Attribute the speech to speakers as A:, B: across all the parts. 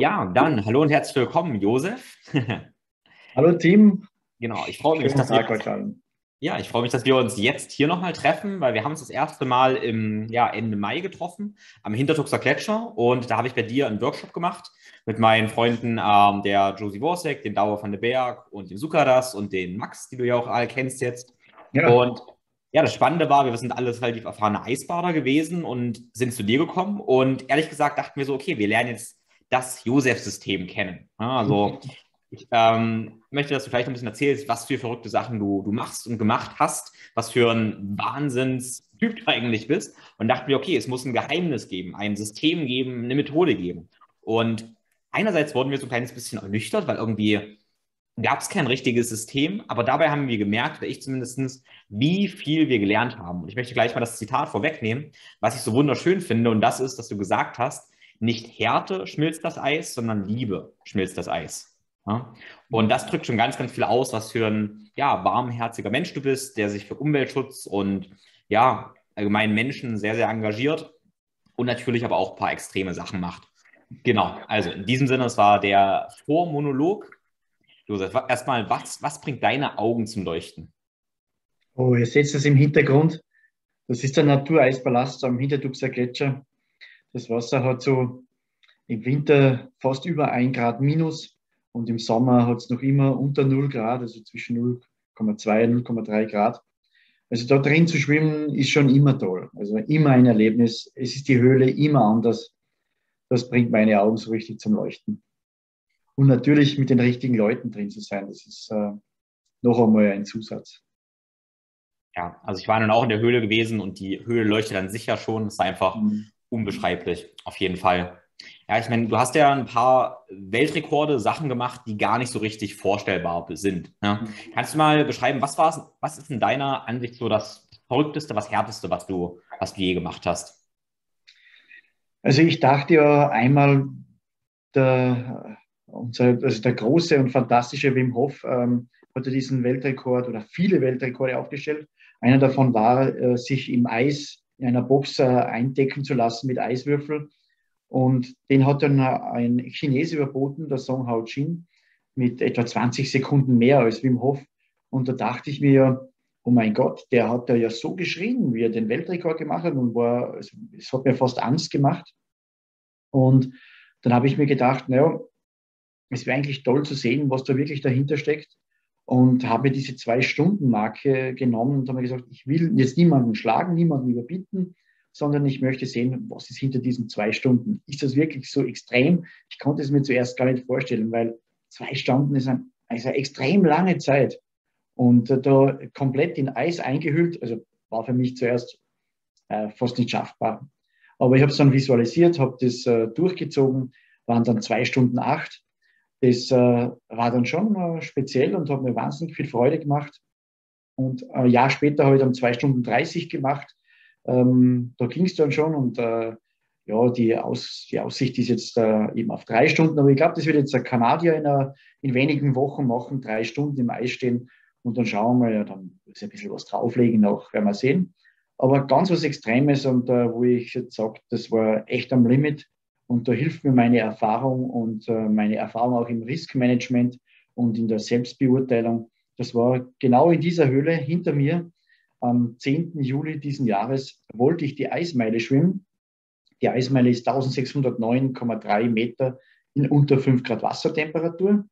A: Ja, dann hallo und herzlich willkommen, Josef.
B: hallo Team.
A: Genau, ich freue mich, dass wir, ja, ich freue mich, dass wir uns jetzt hier nochmal treffen, weil wir haben uns das erste Mal im ja, Ende Mai getroffen am Hintertuxer Gletscher und da habe ich bei dir einen Workshop gemacht mit meinen Freunden, ähm, der Josie Worsek, den Dauer van de Berg und dem Sukadas und den Max, die du ja auch alle kennst jetzt. Ja. Und ja, das Spannende war, wir sind alles relativ erfahrene Eisbader gewesen und sind zu dir gekommen und ehrlich gesagt dachten wir so, okay, wir lernen jetzt das Josef-System kennen. Also ich ähm, möchte, dass du vielleicht ein bisschen erzählst, was für verrückte Sachen du, du machst und gemacht hast, was für ein Wahnsinnstyp du eigentlich bist. Und dachte mir, okay, es muss ein Geheimnis geben, ein System geben, eine Methode geben. Und einerseits wurden wir so ein kleines bisschen ernüchtert, weil irgendwie gab es kein richtiges System, aber dabei haben wir gemerkt, oder ich zumindest, wie viel wir gelernt haben. Und ich möchte gleich mal das Zitat vorwegnehmen, was ich so wunderschön finde, und das ist, dass du gesagt hast, nicht Härte schmilzt das Eis, sondern Liebe schmilzt das Eis. Ja? Und das drückt schon ganz, ganz viel aus, was für ein ja, warmherziger Mensch du bist, der sich für Umweltschutz und ja, allgemein Menschen sehr, sehr engagiert und natürlich aber auch ein paar extreme Sachen macht. Genau, also in diesem Sinne, es war der Vormonolog. Josef, erstmal, was, was bringt deine Augen zum Leuchten?
B: Oh, ihr seht es im Hintergrund. Das ist der Natureisballast am Hintertuxer Gletscher. Das Wasser hat so im Winter fast über 1 Grad minus und im Sommer hat es noch immer unter 0 Grad, also zwischen 0,2 und 0,3 Grad. Also da drin zu schwimmen ist schon immer toll. Also immer ein Erlebnis. Es ist die Höhle immer anders. Das bringt meine Augen so richtig zum Leuchten. Und natürlich mit den richtigen Leuten drin zu sein, das ist äh, noch einmal ein Zusatz.
A: Ja, also ich war dann auch in der Höhle gewesen und die Höhle leuchtet dann sicher schon. Es ist einfach mhm unbeschreiblich, auf jeden Fall. Ja, ich meine, du hast ja ein paar Weltrekorde, Sachen gemacht, die gar nicht so richtig vorstellbar sind. Ne? Kannst du mal beschreiben, was war was ist in deiner Ansicht so das Verrückteste, was Härteste, was du, was du je gemacht hast?
B: Also ich dachte ja einmal, der, unser, also der große und fantastische Wim Hof ähm, hatte diesen Weltrekord oder viele Weltrekorde aufgestellt. Einer davon war, äh, sich im Eis in einer Box äh, eindecken zu lassen mit Eiswürfel. Und den hat dann ein Chines überboten, der Song Hao Jin, mit etwa 20 Sekunden mehr als Wim Hof. Und da dachte ich mir, oh mein Gott, der hat da ja so geschrien, wie er den Weltrekord gemacht hat und war, also, es hat mir fast Angst gemacht. Und dann habe ich mir gedacht, naja, es wäre eigentlich toll zu sehen, was da wirklich dahinter steckt und habe diese Zwei-Stunden-Marke genommen und habe gesagt, ich will jetzt niemanden schlagen, niemanden überbieten, sondern ich möchte sehen, was ist hinter diesen zwei Stunden. Ist das wirklich so extrem? Ich konnte es mir zuerst gar nicht vorstellen, weil zwei Stunden ist, ein, ist eine extrem lange Zeit. Und äh, da komplett in Eis eingehüllt, also war für mich zuerst äh, fast nicht schaffbar. Aber ich habe es dann visualisiert, habe das äh, durchgezogen, waren dann zwei Stunden acht das äh, war dann schon äh, speziell und hat mir wahnsinnig viel Freude gemacht. Und ein Jahr später habe ich dann zwei Stunden 30 gemacht. Ähm, da ging es dann schon und äh, ja, die, Aus, die Aussicht ist jetzt äh, eben auf drei Stunden. Aber ich glaube, das wird jetzt ein Kanadier in, einer, in wenigen Wochen machen, drei Stunden im Eis stehen und dann schauen wir, ja, dann ist ein bisschen was drauflegen, auch werden wir sehen. Aber ganz was Extremes und äh, wo ich jetzt sage, das war echt am Limit. Und da hilft mir meine Erfahrung und äh, meine Erfahrung auch im Riskmanagement und in der Selbstbeurteilung. Das war genau in dieser Höhle hinter mir. Am 10. Juli diesen Jahres wollte ich die Eismeile schwimmen. Die Eismeile ist 1609,3 Meter in unter 5 Grad Wassertemperatur.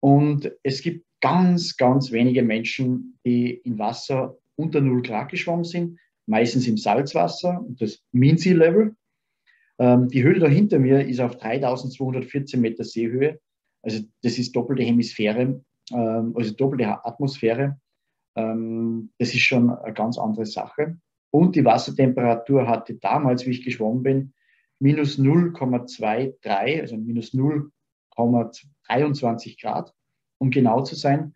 B: Und es gibt ganz, ganz wenige Menschen, die in Wasser unter 0 Grad geschwommen sind, meistens im Salzwasser das Mean Sea Level. Ähm, die Höhle da hinter mir ist auf 3214 Meter Seehöhe. Also das ist doppelte Hemisphäre, ähm, also doppelte Atmosphäre. Ähm, das ist schon eine ganz andere Sache. Und die Wassertemperatur hatte damals, wie ich geschwommen bin, minus 0,23, also minus 0,23 Grad, um genau zu sein,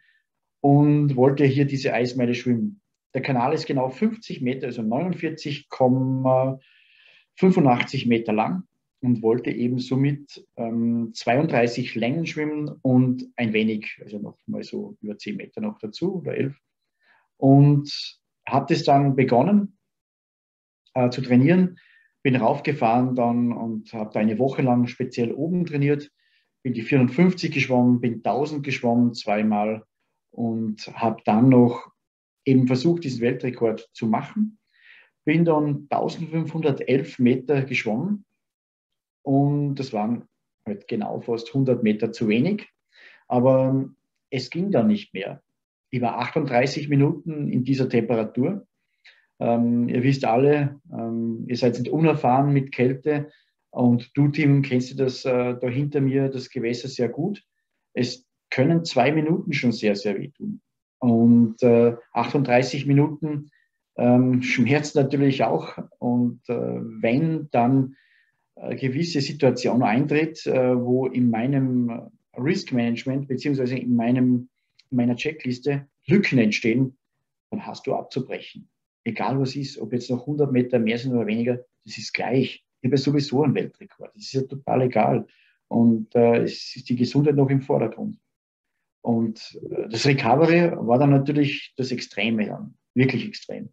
B: und wollte hier diese Eismeile schwimmen. Der Kanal ist genau 50 Meter, also 49, 85 Meter lang und wollte eben somit ähm, 32 Längen schwimmen und ein wenig, also noch mal so über 10 Meter noch dazu oder 11. Und hat es dann begonnen äh, zu trainieren. bin raufgefahren dann und habe da eine Woche lang speziell oben trainiert, bin die 450 geschwommen, bin 1000 geschwommen zweimal und habe dann noch eben versucht, diesen Weltrekord zu machen. Bin dann 1511 Meter geschwommen und das waren halt genau fast 100 Meter zu wenig. Aber es ging dann nicht mehr. Ich war 38 Minuten in dieser Temperatur. Ähm, ihr wisst alle, ähm, ihr seid nicht unerfahren mit Kälte und du, Tim, kennst du das äh, da hinter mir, das Gewässer sehr gut. Es können zwei Minuten schon sehr, sehr wehtun. Und äh, 38 Minuten ähm, schmerzt natürlich auch. Und äh, wenn dann eine gewisse Situation eintritt, äh, wo in meinem Risk Management beziehungsweise in, meinem, in meiner Checkliste Lücken entstehen, dann hast du abzubrechen. Egal was ist, ob jetzt noch 100 Meter mehr sind oder weniger, das ist gleich. Ich habe sowieso einen Weltrekord. Das ist ja total egal. Und äh, es ist die Gesundheit noch im Vordergrund. Und äh, das Recovery war dann natürlich das Extreme dann, wirklich extrem.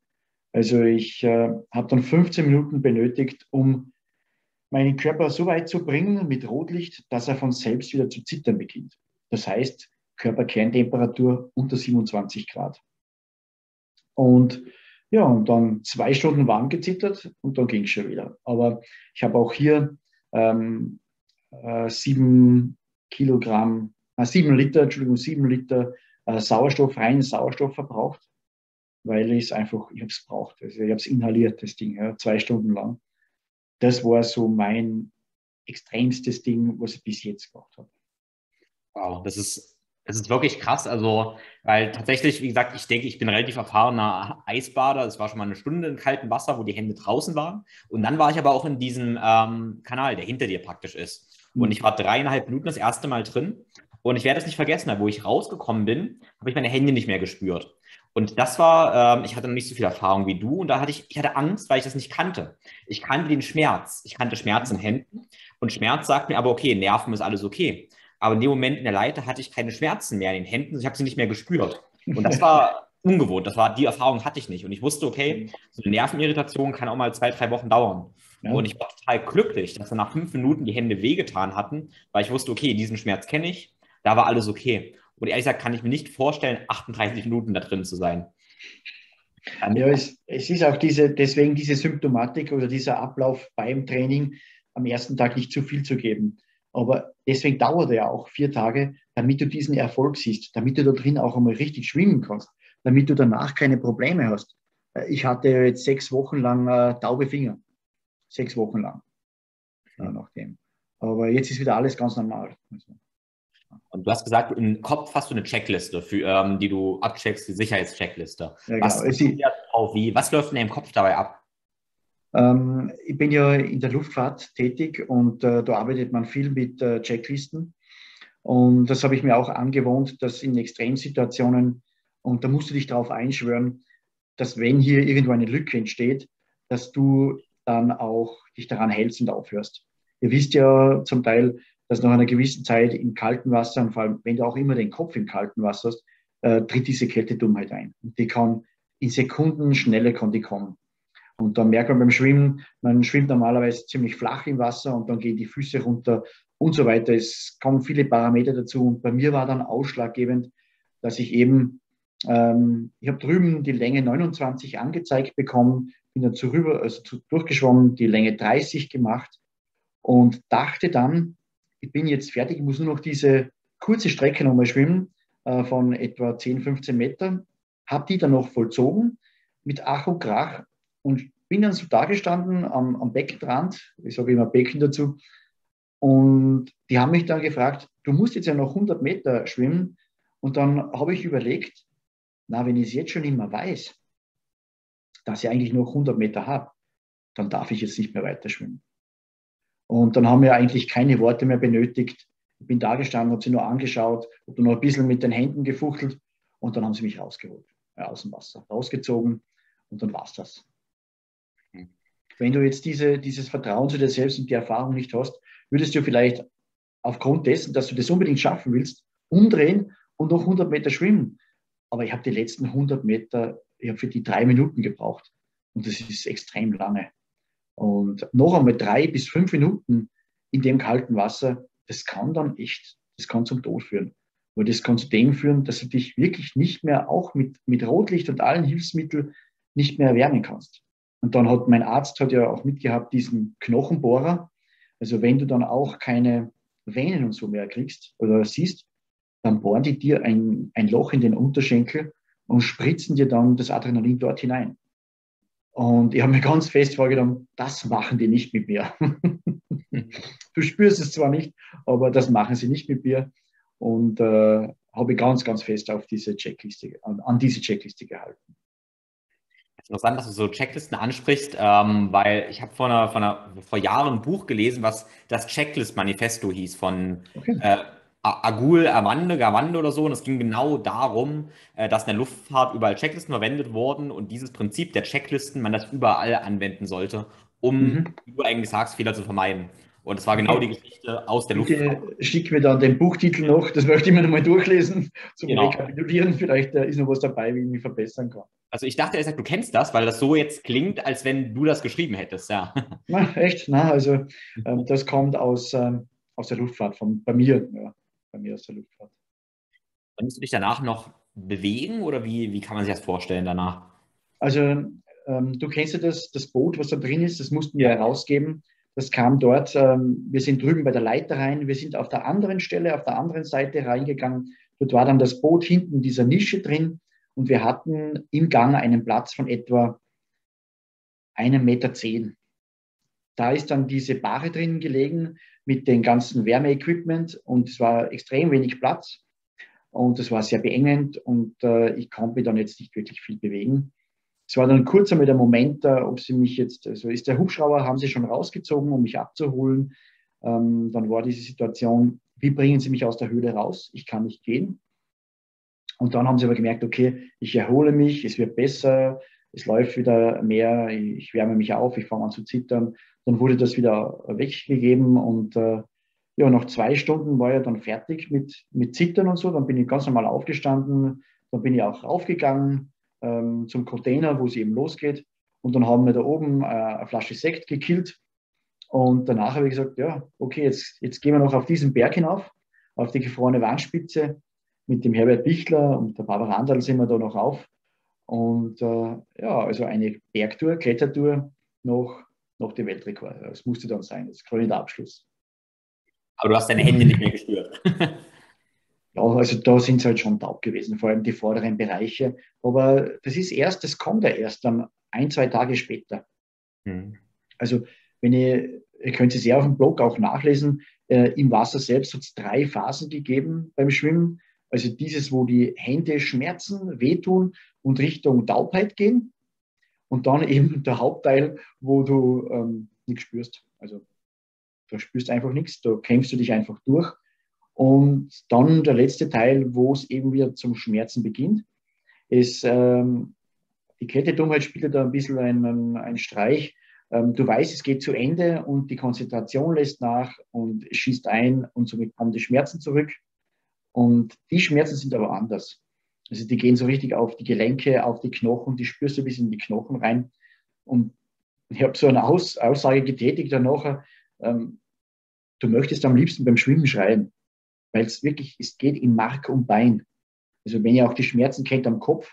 B: Also ich äh, habe dann 15 Minuten benötigt, um meinen Körper so weit zu bringen mit Rotlicht, dass er von selbst wieder zu zittern beginnt. Das heißt, Körperkerntemperatur unter 27 Grad. Und ja, und dann zwei Stunden warm gezittert und dann ging es schon wieder. Aber ich habe auch hier ähm, äh, sieben Kilogramm, äh, sieben Liter, Entschuldigung, sieben Liter äh, Sauerstoff, reinen Sauerstoff verbraucht, weil ich es einfach, ich habe es braucht. Also ich habe es inhaliert, das Ding, ja, zwei Stunden lang das war so mein extremstes Ding, was ich bis jetzt gemacht habe.
A: Wow, das ist, das ist wirklich krass. Also, weil tatsächlich, wie gesagt, ich denke, ich bin relativ erfahrener Eisbader. Es war schon mal eine Stunde im kalten Wasser, wo die Hände draußen waren. Und dann war ich aber auch in diesem ähm, Kanal, der hinter dir praktisch ist. Und ich war dreieinhalb Minuten das erste Mal drin. Und ich werde es nicht vergessen, wo ich rausgekommen bin, habe ich meine Hände nicht mehr gespürt. Und das war, ähm, ich hatte noch nicht so viel Erfahrung wie du und da hatte ich, ich hatte Angst, weil ich das nicht kannte. Ich kannte den Schmerz. Ich kannte Schmerz in Händen und Schmerz sagt mir aber, okay, Nerven ist alles okay. Aber in dem Moment in der Leiter hatte ich keine Schmerzen mehr in den Händen. Ich habe sie nicht mehr gespürt. Und das war ungewohnt. Das war, die Erfahrung hatte ich nicht. Und ich wusste, okay, so eine Nervenirritation kann auch mal zwei, drei Wochen dauern. Ja. Und ich war total glücklich, dass dann nach fünf Minuten die Hände wehgetan hatten, weil ich wusste, okay, diesen Schmerz kenne ich. Da war alles okay. Und ehrlich gesagt kann ich mir nicht vorstellen, 38 Minuten da drin zu sein.
B: Ja, es, es ist auch diese, deswegen diese Symptomatik oder dieser Ablauf beim Training am ersten Tag nicht zu viel zu geben. Aber deswegen dauert er auch vier Tage, damit du diesen Erfolg siehst, damit du da drin auch einmal richtig schwimmen kannst, damit du danach keine Probleme hast. Äh, ich hatte jetzt sechs Wochen lang äh, taube Finger. Sechs Wochen lang. Ja, nachdem. Aber jetzt ist wieder alles ganz normal. Also.
A: Und du hast gesagt, im Kopf hast du eine Checkliste, für, ähm, die du abcheckst, die Sicherheitscheckliste. Ja,
B: was,
A: genau. wie, was läuft in deinem Kopf dabei ab?
B: Ähm, ich bin ja in der Luftfahrt tätig und äh, da arbeitet man viel mit äh, Checklisten. Und das habe ich mir auch angewohnt, dass in Extremsituationen, und da musst du dich darauf einschwören, dass wenn hier irgendwo eine Lücke entsteht, dass du dann auch dich daran hältst und aufhörst. Ihr wisst ja zum Teil, dass nach einer gewissen Zeit im kalten Wasser, und vor allem wenn du auch immer den Kopf im kalten Wasser hast, äh, tritt diese Kältedummheit ein. Und die kann in Sekunden schneller kann die kommen. Und dann merkt man beim Schwimmen, man schwimmt normalerweise ziemlich flach im Wasser und dann gehen die Füße runter und so weiter. Es kommen viele Parameter dazu. Und bei mir war dann ausschlaggebend, dass ich eben, ähm, ich habe drüben die Länge 29 angezeigt bekommen, bin dann zurüber, also durchgeschwommen, die Länge 30 gemacht und dachte dann, ich bin jetzt fertig, ich muss nur noch diese kurze Strecke nochmal schwimmen äh, von etwa 10, 15 Metern, habe die dann noch vollzogen mit Ach und Krach und bin dann so da gestanden am, am Beckenrand, ich sage immer Becken dazu, und die haben mich dann gefragt, du musst jetzt ja noch 100 Meter schwimmen. Und dann habe ich überlegt, na, wenn ich es jetzt schon immer weiß, dass ich eigentlich noch 100 Meter habe, dann darf ich jetzt nicht mehr weiter schwimmen. Und dann haben wir eigentlich keine Worte mehr benötigt. Ich bin da gestanden, habe sie nur angeschaut, habe noch ein bisschen mit den Händen gefuchtelt und dann haben sie mich rausgeholt, ja, aus dem Wasser, rausgezogen und dann war es das. Wenn du jetzt diese, dieses Vertrauen zu dir selbst und die Erfahrung nicht hast, würdest du vielleicht aufgrund dessen, dass du das unbedingt schaffen willst, umdrehen und noch 100 Meter schwimmen. Aber ich habe die letzten 100 Meter, ich habe für die drei Minuten gebraucht und das ist extrem lange. Und noch einmal drei bis fünf Minuten in dem kalten Wasser, das kann dann echt, das kann zum Tod führen. Aber das kann zu dem führen, dass du dich wirklich nicht mehr, auch mit, mit Rotlicht und allen Hilfsmitteln, nicht mehr erwärmen kannst. Und dann hat mein Arzt hat ja auch mitgehabt diesen Knochenbohrer. Also wenn du dann auch keine Venen und so mehr kriegst oder siehst, dann bohren die dir ein, ein Loch in den Unterschenkel und spritzen dir dann das Adrenalin dort hinein. Und ich habe mir ganz fest vorgenommen, das machen die nicht mit mir. du spürst es zwar nicht, aber das machen sie nicht mit mir. Und äh, habe ich ganz, ganz fest auf diese Checkliste, an, an diese Checkliste gehalten.
A: Interessant, dass du so Checklisten ansprichst, ähm, weil ich habe vor, einer, vor, einer, vor Jahren ein Buch gelesen, was das Checklist-Manifesto hieß von okay. äh, Agul Amande, Gavande oder so. Und es ging genau darum, äh, dass in der Luftfahrt überall Checklisten verwendet wurden und dieses Prinzip der Checklisten man das überall anwenden sollte, um, mhm. wie du eigentlich sagst, Fehler zu vermeiden. Und es war genau die Geschichte aus der Luftfahrt.
B: Schick mir dann den Buchtitel noch, das möchte ich mir nochmal durchlesen, zum genau. Rekapitulieren. Vielleicht äh, ist noch was dabei, wie ich mich verbessern kann.
A: Also ich dachte, du kennst das, weil das so jetzt klingt, als wenn du das geschrieben hättest, ja.
B: Na, echt? Na, also ähm, das kommt aus, ähm, aus der Luftfahrt, von, bei mir, ja, bei mir aus der Luftfahrt.
A: Musst du dich danach noch bewegen oder wie, wie kann man sich das vorstellen danach?
B: Also ähm, du kennst ja das, das Boot, was da drin ist, das mussten wir herausgeben. Das kam dort, ähm, wir sind drüben bei der Leiter rein, wir sind auf der anderen Stelle, auf der anderen Seite reingegangen. Dort war dann das Boot hinten in dieser Nische drin und wir hatten im Gang einen Platz von etwa einem Meter. Zehn. Da ist dann diese Bahre drin gelegen mit dem ganzen Wärmeequipment und es war extrem wenig Platz und es war sehr beengend und äh, ich konnte mich dann jetzt nicht wirklich viel bewegen es war dann kurz einmal der Moment, ob sie mich jetzt, also ist der Hubschrauber, haben sie schon rausgezogen, um mich abzuholen. Ähm, dann war diese Situation, wie bringen sie mich aus der Höhle raus? Ich kann nicht gehen. Und dann haben sie aber gemerkt, okay, ich erhole mich, es wird besser, es läuft wieder mehr, ich wärme mich auf, ich fange an zu zittern. Dann wurde das wieder weggegeben und äh, ja, nach zwei Stunden war ich dann fertig mit, mit Zittern und so. Dann bin ich ganz normal aufgestanden, dann bin ich auch raufgegangen, ähm, zum Container, wo es eben losgeht. Und dann haben wir da oben äh, eine Flasche Sekt gekillt. Und danach habe ich gesagt, ja, okay, jetzt, jetzt gehen wir noch auf diesen Berg hinauf, auf die gefrorene Wandspitze. Mit dem Herbert Bichler und der Barbara Andal sind wir da noch auf. Und äh, ja, also eine Bergtour, Klettertour noch, noch die Weltrekord. Das musste dann sein, das ist quasi der Abschluss.
A: Aber du hast deine Hände nicht mehr gespürt.
B: Ja, also da sind sie halt schon taub gewesen, vor allem die vorderen Bereiche. Aber das ist erst, das kommt ja erst dann ein, zwei Tage später. Mhm. Also wenn ihr, ihr könnt es ja auf dem Blog auch nachlesen, äh, im Wasser selbst hat es drei Phasen gegeben beim Schwimmen. Also dieses, wo die Hände schmerzen, wehtun und Richtung Taubheit gehen. Und dann eben der Hauptteil, wo du ähm, nichts spürst. Also du spürst einfach nichts, da kämpfst du dich einfach durch. Und dann der letzte Teil, wo es eben wieder zum Schmerzen beginnt, ist, ähm, die Kältedummheit spielt da ein bisschen einen, einen Streich. Ähm, du weißt, es geht zu Ende und die Konzentration lässt nach und schießt ein und somit kommen die Schmerzen zurück. Und die Schmerzen sind aber anders. Also die gehen so richtig auf die Gelenke, auf die Knochen, die spürst du bis in die Knochen rein. Und ich habe so eine Aus Aussage getätigt danach, ähm, du möchtest am liebsten beim Schwimmen schreien weil es wirklich, es geht in Mark und Bein. Also wenn ihr auch die Schmerzen kennt am Kopf,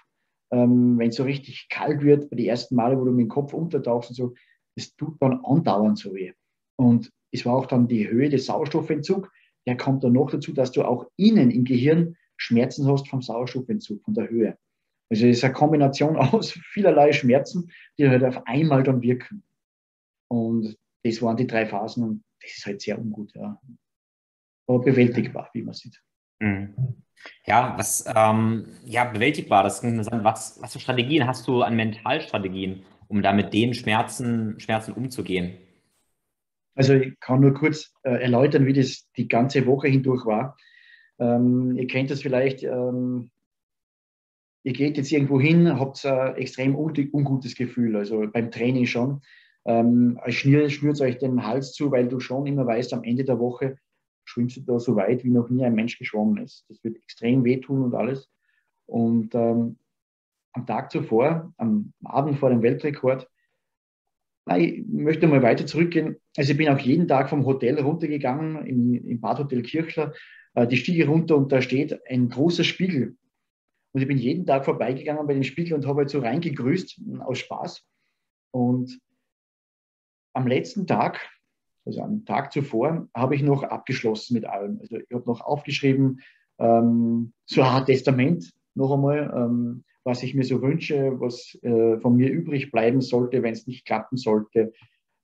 B: ähm, wenn es so richtig kalt wird, bei den ersten Male, wo du mit dem Kopf untertauchst und so, das tut dann andauernd so weh. Und es war auch dann die Höhe des Sauerstoffentzugs, der kommt dann noch dazu, dass du auch innen im Gehirn Schmerzen hast vom Sauerstoffentzug, von der Höhe. Also es ist eine Kombination aus vielerlei Schmerzen, die halt auf einmal dann wirken. Und das waren die drei Phasen und das ist halt sehr ungut. Ja aber bewältigbar, wie man sieht. Mhm.
A: Ja, was ähm, ja, bewältigbar, das ist interessant. Was, was für Strategien hast du an Mentalstrategien, um da mit den Schmerzen, Schmerzen umzugehen?
B: Also ich kann nur kurz äh, erläutern, wie das die ganze Woche hindurch war. Ähm, ihr kennt das vielleicht, ähm, ihr geht jetzt irgendwo hin, habt ein extrem ungutes Gefühl, also beim Training schon. Ähm, schnürt, schnürt euch den Hals zu, weil du schon immer weißt, am Ende der Woche schwimmst du da so weit, wie noch nie ein Mensch geschwommen ist. Das wird extrem wehtun und alles. Und ähm, am Tag zuvor, am Abend vor dem Weltrekord, Ich möchte mal weiter zurückgehen. Also ich bin auch jeden Tag vom Hotel runtergegangen, im, im Badhotel Kirchler, die Stiege runter und da steht ein großer Spiegel. Und ich bin jeden Tag vorbeigegangen bei dem Spiegel und habe halt so reingegrüßt aus Spaß. Und am letzten Tag, also am Tag zuvor, habe ich noch abgeschlossen mit allem. Also ich habe noch aufgeschrieben, ähm, so ein Testament noch einmal, ähm, was ich mir so wünsche, was äh, von mir übrig bleiben sollte, wenn es nicht klappen sollte,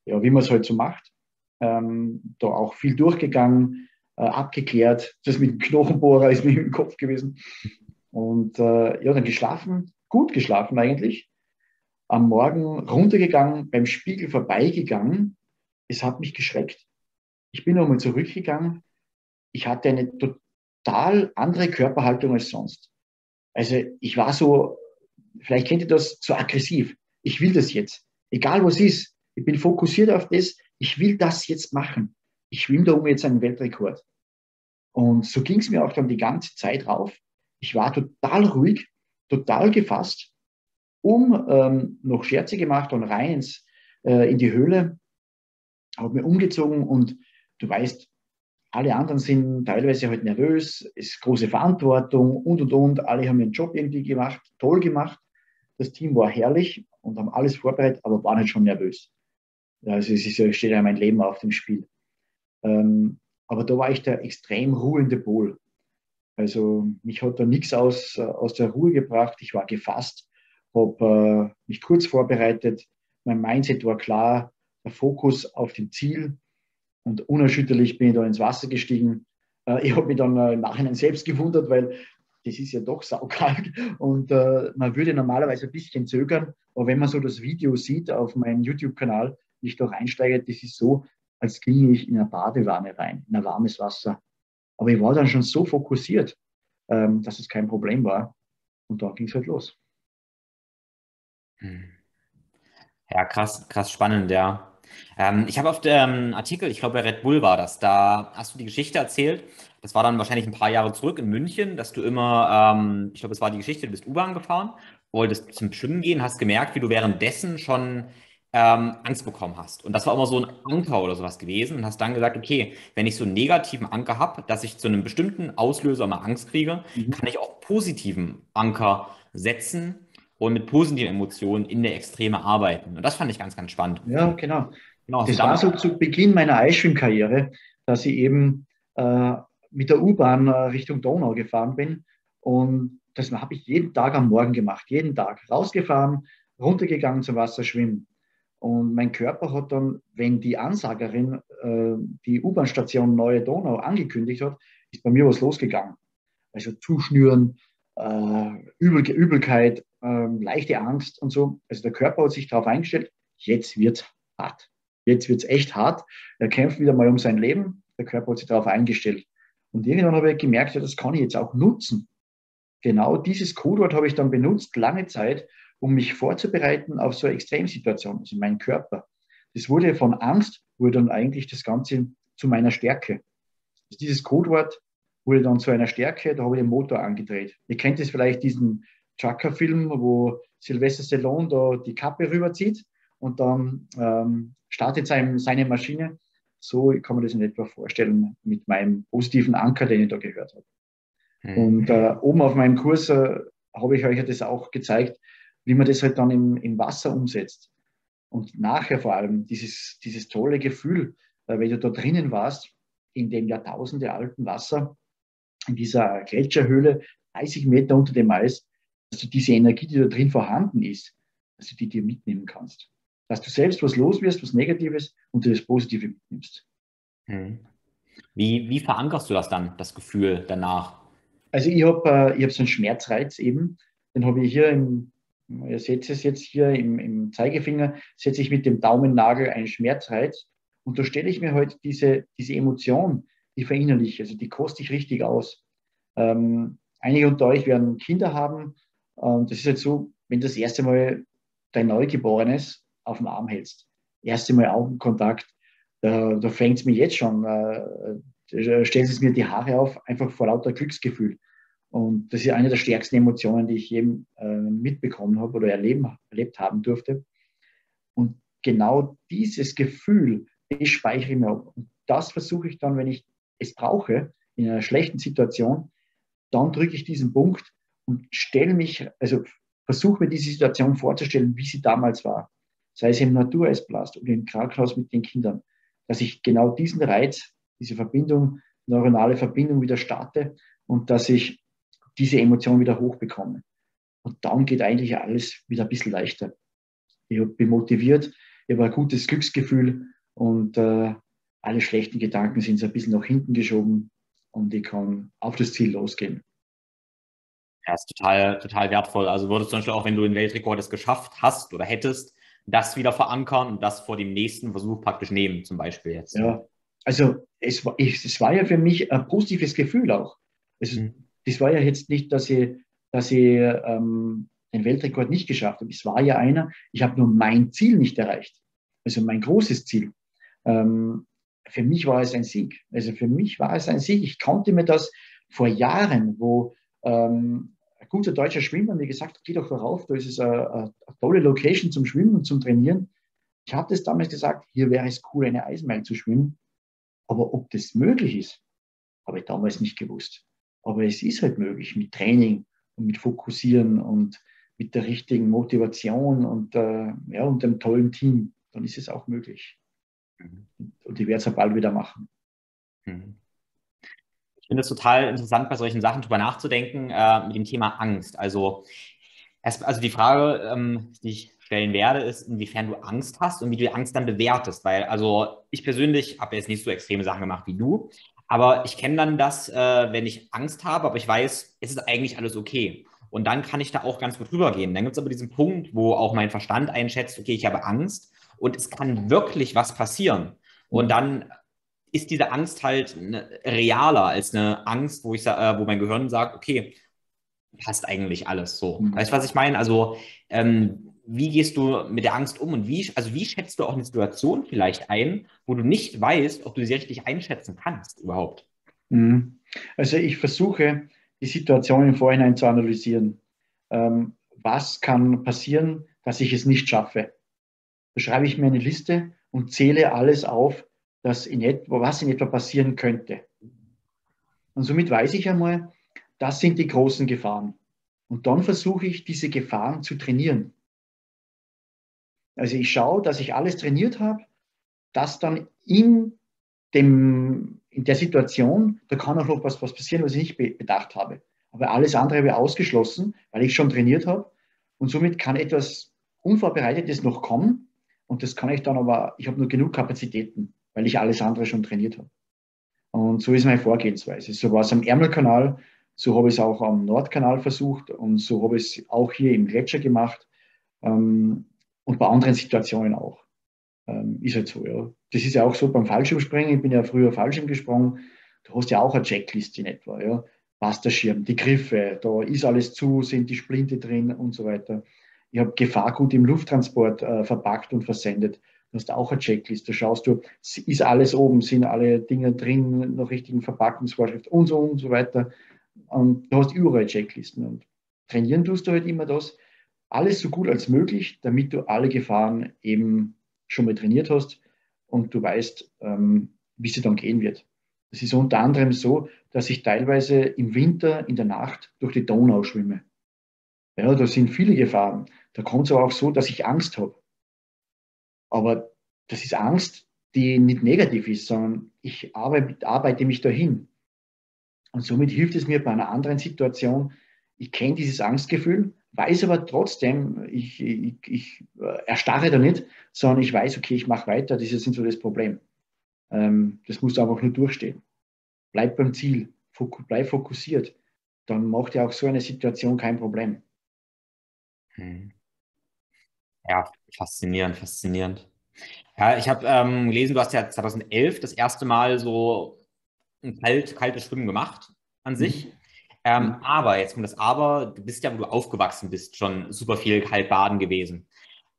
B: ja, wie man es halt so macht. Ähm, da auch viel durchgegangen, äh, abgeklärt. Das mit dem Knochenbohrer ist mir im Kopf gewesen. Und äh, ja, dann geschlafen, gut geschlafen eigentlich. Am Morgen runtergegangen, beim Spiegel vorbeigegangen. Es hat mich geschreckt. Ich bin nochmal zurückgegangen. Ich hatte eine total andere Körperhaltung als sonst. Also ich war so, vielleicht kennt ihr das, so aggressiv. Ich will das jetzt. Egal was ist. Ich bin fokussiert auf das. Ich will das jetzt machen. Ich schwimme da um jetzt einen Weltrekord. Und so ging es mir auch dann die ganze Zeit rauf. Ich war total ruhig, total gefasst, um ähm, noch Scherze gemacht und rein ins, äh, in die Höhle, habe mir umgezogen und du weißt, alle anderen sind teilweise halt nervös, ist große Verantwortung und und und. Alle haben ihren Job irgendwie gemacht, toll gemacht. Das Team war herrlich und haben alles vorbereitet, aber waren halt schon nervös. Also es ist, steht ja mein Leben auf dem Spiel. Ähm, aber da war ich der extrem ruhende Pol. Also mich hat da nichts aus, aus der Ruhe gebracht. Ich war gefasst, habe äh, mich kurz vorbereitet. Mein Mindset war klar, der Fokus auf dem Ziel und unerschütterlich bin ich da ins Wasser gestiegen. Äh, ich habe mich dann äh, im Nachhinein selbst gewundert, weil das ist ja doch saukalt und äh, man würde normalerweise ein bisschen zögern. Aber wenn man so das Video sieht auf meinem YouTube-Kanal, ich doch einsteige, das ist so, als ginge ich in eine Badewanne rein, in ein warmes Wasser. Aber ich war dann schon so fokussiert, ähm, dass es kein Problem war. Und da ging es halt los.
A: Hm. Ja, krass, krass spannend, ja. Ähm, ich habe auf dem Artikel, ich glaube bei Red Bull war das, da hast du die Geschichte erzählt. Das war dann wahrscheinlich ein paar Jahre zurück in München, dass du immer, ähm, ich glaube, es war die Geschichte, du bist U-Bahn gefahren, wolltest zum Schwimmen gehen, hast gemerkt, wie du währenddessen schon ähm, Angst bekommen hast. Und das war immer so ein Anker oder sowas gewesen und hast dann gesagt, okay, wenn ich so einen negativen Anker habe, dass ich zu einem bestimmten Auslöser mal Angst kriege, mhm. kann ich auch positiven Anker setzen und mit positiven Emotionen in der Extreme arbeiten. Und das fand ich ganz, ganz spannend.
B: Ja, genau. genau das war so zu Beginn meiner Eisschwimmkarriere, dass ich eben äh, mit der U-Bahn äh, Richtung Donau gefahren bin. Und das habe ich jeden Tag am Morgen gemacht, jeden Tag rausgefahren, runtergegangen zum Wasser schwimmen. Und mein Körper hat dann, wenn die Ansagerin äh, die U-Bahn-Station Neue Donau angekündigt hat, ist bei mir was losgegangen. Also Zuschnüren, äh, Übel, Übelkeit, äh, leichte Angst und so. Also der Körper hat sich darauf eingestellt, jetzt wird es hart. Jetzt wird es echt hart. Er kämpft wieder mal um sein Leben. Der Körper hat sich darauf eingestellt. Und irgendwann habe ich gemerkt, ja, das kann ich jetzt auch nutzen. Genau dieses Codewort habe ich dann benutzt, lange Zeit, um mich vorzubereiten auf so eine Extremsituation, also mein Körper. Das wurde von Angst, wurde dann eigentlich das Ganze zu meiner Stärke. Also dieses Codewort wurde dann zu einer Stärke, da habe ich den Motor angedreht. Ihr kennt es vielleicht diesen Chaka-Film, wo Sylvester Stallone da die Kappe rüberzieht und dann ähm, startet sein, seine Maschine. So kann man das in etwa vorstellen mit meinem positiven Anker, den ich da gehört habe. Mhm. Und äh, oben auf meinem Kurs äh, habe ich euch das auch gezeigt, wie man das halt dann im, im Wasser umsetzt. Und nachher vor allem dieses, dieses tolle Gefühl, wenn du da drinnen warst, in dem Jahrtausende alten Wasser, in dieser Gletscherhöhle, 30 Meter unter dem Eis, dass du diese Energie, die da drin vorhanden ist, dass du die dir mitnehmen kannst. Dass du selbst was los wirst, was Negatives und du das Positive mitnimmst.
A: Hm. Wie, wie verankerst du das dann, das Gefühl danach?
B: Also ich habe äh, hab so einen Schmerzreiz eben, den habe ich hier im, Ihr seht es jetzt hier im, im Zeigefinger, setze ich mit dem Daumennagel einen Schmerzreiz und da stelle ich mir halt diese, diese Emotion, die verinnerliche, also die koste ich richtig aus. Ähm, einige unter euch werden Kinder haben. Ähm, das ist halt so, wenn du das erste Mal dein Neugeborenes auf dem Arm hältst, erste Mal Augenkontakt, da, da fängt es mir jetzt schon, äh, stellt es mir die Haare auf, einfach vor lauter Glücksgefühl. Und das ist eine der stärksten Emotionen, die ich jedem äh, mitbekommen habe oder erleben, erlebt haben durfte. Und genau dieses Gefühl, das speichere ich mir ab. Und das versuche ich dann, wenn ich es brauche, in einer schlechten Situation, dann drücke ich diesen Punkt und stelle mich, also versuche mir diese Situation vorzustellen, wie sie damals war. Sei es im Natureisblast oder im Krankenhaus mit den Kindern, dass ich genau diesen Reiz, diese Verbindung, neuronale Verbindung wieder starte und dass ich diese Emotion wieder hochbekomme. Und dann geht eigentlich alles wieder ein bisschen leichter. Ich bin motiviert, ich habe ein gutes Glücksgefühl und äh, alle schlechten Gedanken sind so ein bisschen nach hinten geschoben und ich kann auf das Ziel losgehen.
A: Ja, ist total, total wertvoll. Also würdest du zum Beispiel auch, wenn du den Weltrekord es geschafft hast oder hättest, das wieder verankern und das vor dem nächsten Versuch praktisch nehmen, zum Beispiel jetzt.
B: Ja, also es war, es war ja für mich ein positives Gefühl auch. Also, mhm. Das war ja jetzt nicht, dass ich, dass ich ähm, den Weltrekord nicht geschafft habe. Es war ja einer, ich habe nur mein Ziel nicht erreicht. Also mein großes Ziel. Ähm, für mich war es ein Sieg. Also für mich war es ein Sieg. Ich konnte mir das vor Jahren, wo ähm, ein guter deutscher Schwimmer mir gesagt hat, geh doch darauf, da ist es eine, eine, tolle Location zum Schwimmen und zum Trainieren. Ich habe das damals gesagt, hier wäre es cool, eine Eismeile zu schwimmen. Aber ob das möglich ist, habe ich damals nicht gewusst. Aber es ist halt möglich mit Training und mit Fokussieren und mit der richtigen Motivation und, äh, ja, und einem tollen Team. Dann ist es auch möglich. Mhm. Und ich werde es ja bald wieder machen.
A: Mhm. Ich finde es total interessant, bei solchen Sachen drüber nachzudenken, äh, mit dem Thema Angst. Also, erst, also die Frage, ähm, die ich stellen werde, ist, inwiefern du Angst hast und wie du die Angst dann bewertest. Weil, also ich persönlich habe jetzt nicht so extreme Sachen gemacht wie du, aber ich kenne dann das, äh, wenn ich Angst habe, aber ich weiß, es ist eigentlich alles okay. Und dann kann ich da auch ganz gut rübergehen. Dann gibt es aber diesen Punkt, wo auch mein Verstand einschätzt, okay, ich habe Angst und es kann wirklich was passieren. Und dann ist diese Angst halt realer als eine Angst, wo ich äh, wo mein Gehirn sagt, okay, passt eigentlich alles so. Mhm. Weißt du, was ich meine? Also ähm, wie gehst du mit der Angst um und wie, also wie schätzt du auch eine Situation vielleicht ein, wo du nicht weißt, ob du sie richtig einschätzen kannst überhaupt?
B: Mhm. Also ich versuche, die Situation im Vorhinein zu analysieren. Ähm, was kann passieren, dass ich es nicht schaffe? Da schreibe ich mir eine Liste und zähle alles auf, das in etwa, was in etwa passieren könnte. Und somit weiß ich einmal, das sind die großen Gefahren. Und dann versuche ich, diese Gefahren zu trainieren. Also ich schaue, dass ich alles trainiert habe, dass dann in, dem, in der Situation, da kann auch noch was, was passieren, was ich nicht bedacht habe. Aber alles andere habe ich ausgeschlossen, weil ich schon trainiert habe. Und somit kann etwas Unvorbereitetes noch kommen. Und das kann ich dann aber, ich habe nur genug Kapazitäten, weil ich alles andere schon trainiert habe. Und so ist meine Vorgehensweise. So war es am Ärmelkanal, so habe ich es auch am Nordkanal versucht und so habe ich es auch hier im Gletscher gemacht. Ähm, und bei anderen Situationen auch. Ähm, ist halt so, ja. Das ist ja auch so beim Fallschirmspringen. Ich bin ja früher Fallschirm gesprungen. Du hast ja auch eine Checklist in etwa, ja. Passt der Schirm, die Griffe, da ist alles zu, sind die Splinte drin und so weiter. Ich habe Gefahrgut im Lufttransport äh, verpackt und versendet. Du hast auch eine Checklist. Da schaust du, ist alles oben, sind alle Dinge drin, nach richtigen Verpackungsvorschrift und so und so weiter. Und du hast überall Checklisten. Und trainieren tust du halt immer das, alles so gut als möglich, damit du alle Gefahren eben schon mal trainiert hast und du weißt, ähm, wie sie dann gehen wird. Es ist unter anderem so, dass ich teilweise im Winter in der Nacht durch die Donau schwimme. Ja, da sind viele Gefahren. Da kommt es aber auch so, dass ich Angst habe. Aber das ist Angst, die nicht negativ ist, sondern ich arbeite, arbeite mich dahin. Und somit hilft es mir bei einer anderen Situation. Ich kenne dieses Angstgefühl weiß aber trotzdem, ich, ich, ich erstarre da nicht, sondern ich weiß, okay, ich mache weiter, das ist nicht so das Problem. Ähm, das musst du einfach nur durchstehen. Bleib beim Ziel, fok bleib fokussiert. Dann macht ja auch so eine Situation kein Problem.
A: Hm. Ja, faszinierend, faszinierend. Ja, ich habe ähm, gelesen, du hast ja 2011 das erste Mal so ein kalt, kaltes Schwimmen gemacht an sich. Mhm. Ähm, mhm. aber, jetzt kommt das Aber, du bist ja, wo du aufgewachsen bist, schon super viel kalt baden gewesen.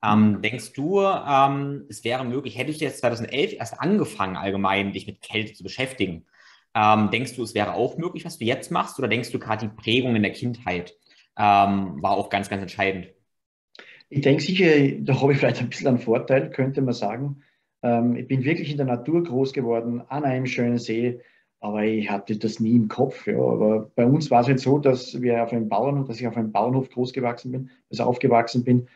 A: Ähm, mhm. denkst du, ähm, es wäre möglich, hättest du jetzt 2011 erst angefangen, allgemein dich mit Kälte zu beschäftigen? Ähm, denkst du, es wäre auch möglich, was du jetzt machst? Oder denkst du, gerade die Prägung in der Kindheit ähm, war auch ganz, ganz entscheidend?
B: Ich denke sicher, da habe ich vielleicht ein bisschen einen Vorteil, könnte man sagen. Ähm, ich bin wirklich in der Natur groß geworden, an einem schönen See, aber ich hatte das nie im Kopf. Ja. Aber bei uns war es jetzt so, dass wir auf einem Bauernhof, dass ich auf einem Bauernhof groß gewachsen bin, also aufgewachsen bin.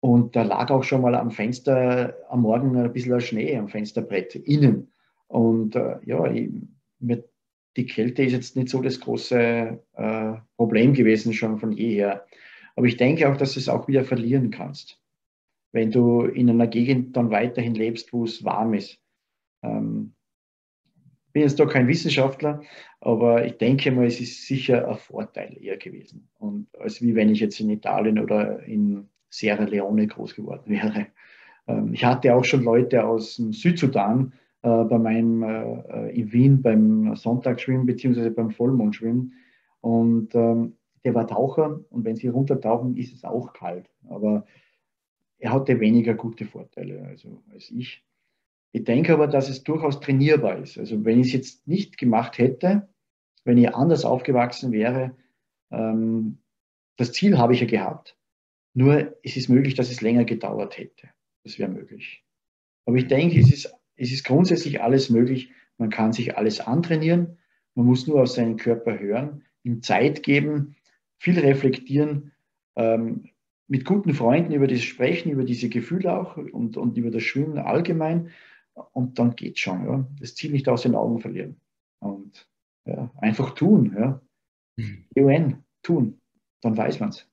B: Und da lag auch schon mal am Fenster am Morgen ein bisschen Schnee am Fensterbrett innen. Und äh, ja, ich, mit, die Kälte ist jetzt nicht so das große äh, Problem gewesen, schon von jeher. Aber ich denke auch, dass du es auch wieder verlieren kannst, wenn du in einer Gegend dann weiterhin lebst, wo es warm ist. Ähm, bin jetzt doch kein Wissenschaftler, aber ich denke mal, es ist sicher ein Vorteil eher gewesen. Und als wie wenn ich jetzt in Italien oder in Sierra Leone groß geworden wäre. Ähm, ich hatte auch schon Leute aus dem Südsudan äh, bei meinem äh, in Wien beim Sonntagsschwimmen beziehungsweise beim Vollmondschwimmen. Und ähm, der war Taucher und wenn sie runtertauchen, ist es auch kalt. Aber er hatte weniger gute Vorteile also, als ich. Ich denke aber, dass es durchaus trainierbar ist. Also wenn ich es jetzt nicht gemacht hätte, wenn ich anders aufgewachsen wäre, ähm, das Ziel habe ich ja gehabt. Nur es ist möglich, dass es länger gedauert hätte. Das wäre möglich. Aber ich denke, es ist, es ist grundsätzlich alles möglich. Man kann sich alles antrainieren. Man muss nur auf seinen Körper hören, ihm Zeit geben, viel reflektieren, ähm, mit guten Freunden über das Sprechen, über diese Gefühle auch und, und über das Schwimmen allgemein. Und dann geht schon. Ja. Das Ziel nicht aus den Augen verlieren. Und ja, einfach tun. Ja. Mhm. tun. Dann weiß man es.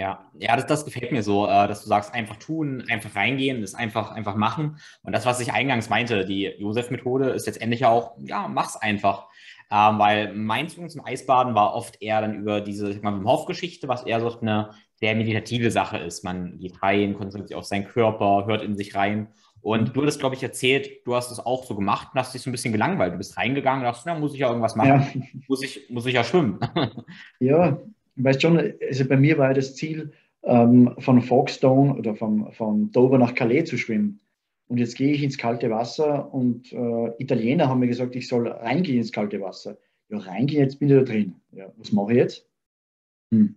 A: Ja, ja, das, das gefällt mir so, äh, dass du sagst, einfach tun, einfach reingehen, das einfach, einfach machen. Und das, was ich eingangs meinte, die Josef-Methode ist letztendlich auch, ja, mach's einfach. Ähm, weil mein Zugang zum Eisbaden war oft eher dann über diese Wim Hof-Geschichte, was eher so eine sehr meditative Sache ist. Man geht rein, konzentriert sich auf seinen Körper, hört in sich rein. Und du hattest, glaube ich, erzählt, du hast es auch so gemacht und hast dich so ein bisschen gelangweilt. Du bist reingegangen und dachtest, na, muss ich ja irgendwas machen. Ja. Muss, ich, muss ich ja schwimmen.
B: ja, weißt schon, also bei mir war das Ziel, ähm, von Folkestone oder vom, von Dover nach Calais zu schwimmen. Und jetzt gehe ich ins kalte Wasser und äh, Italiener haben mir gesagt, ich soll reingehen ins kalte Wasser. Ja, reingehen, jetzt bin ich da drin. Ja, was mache ich jetzt? Hm.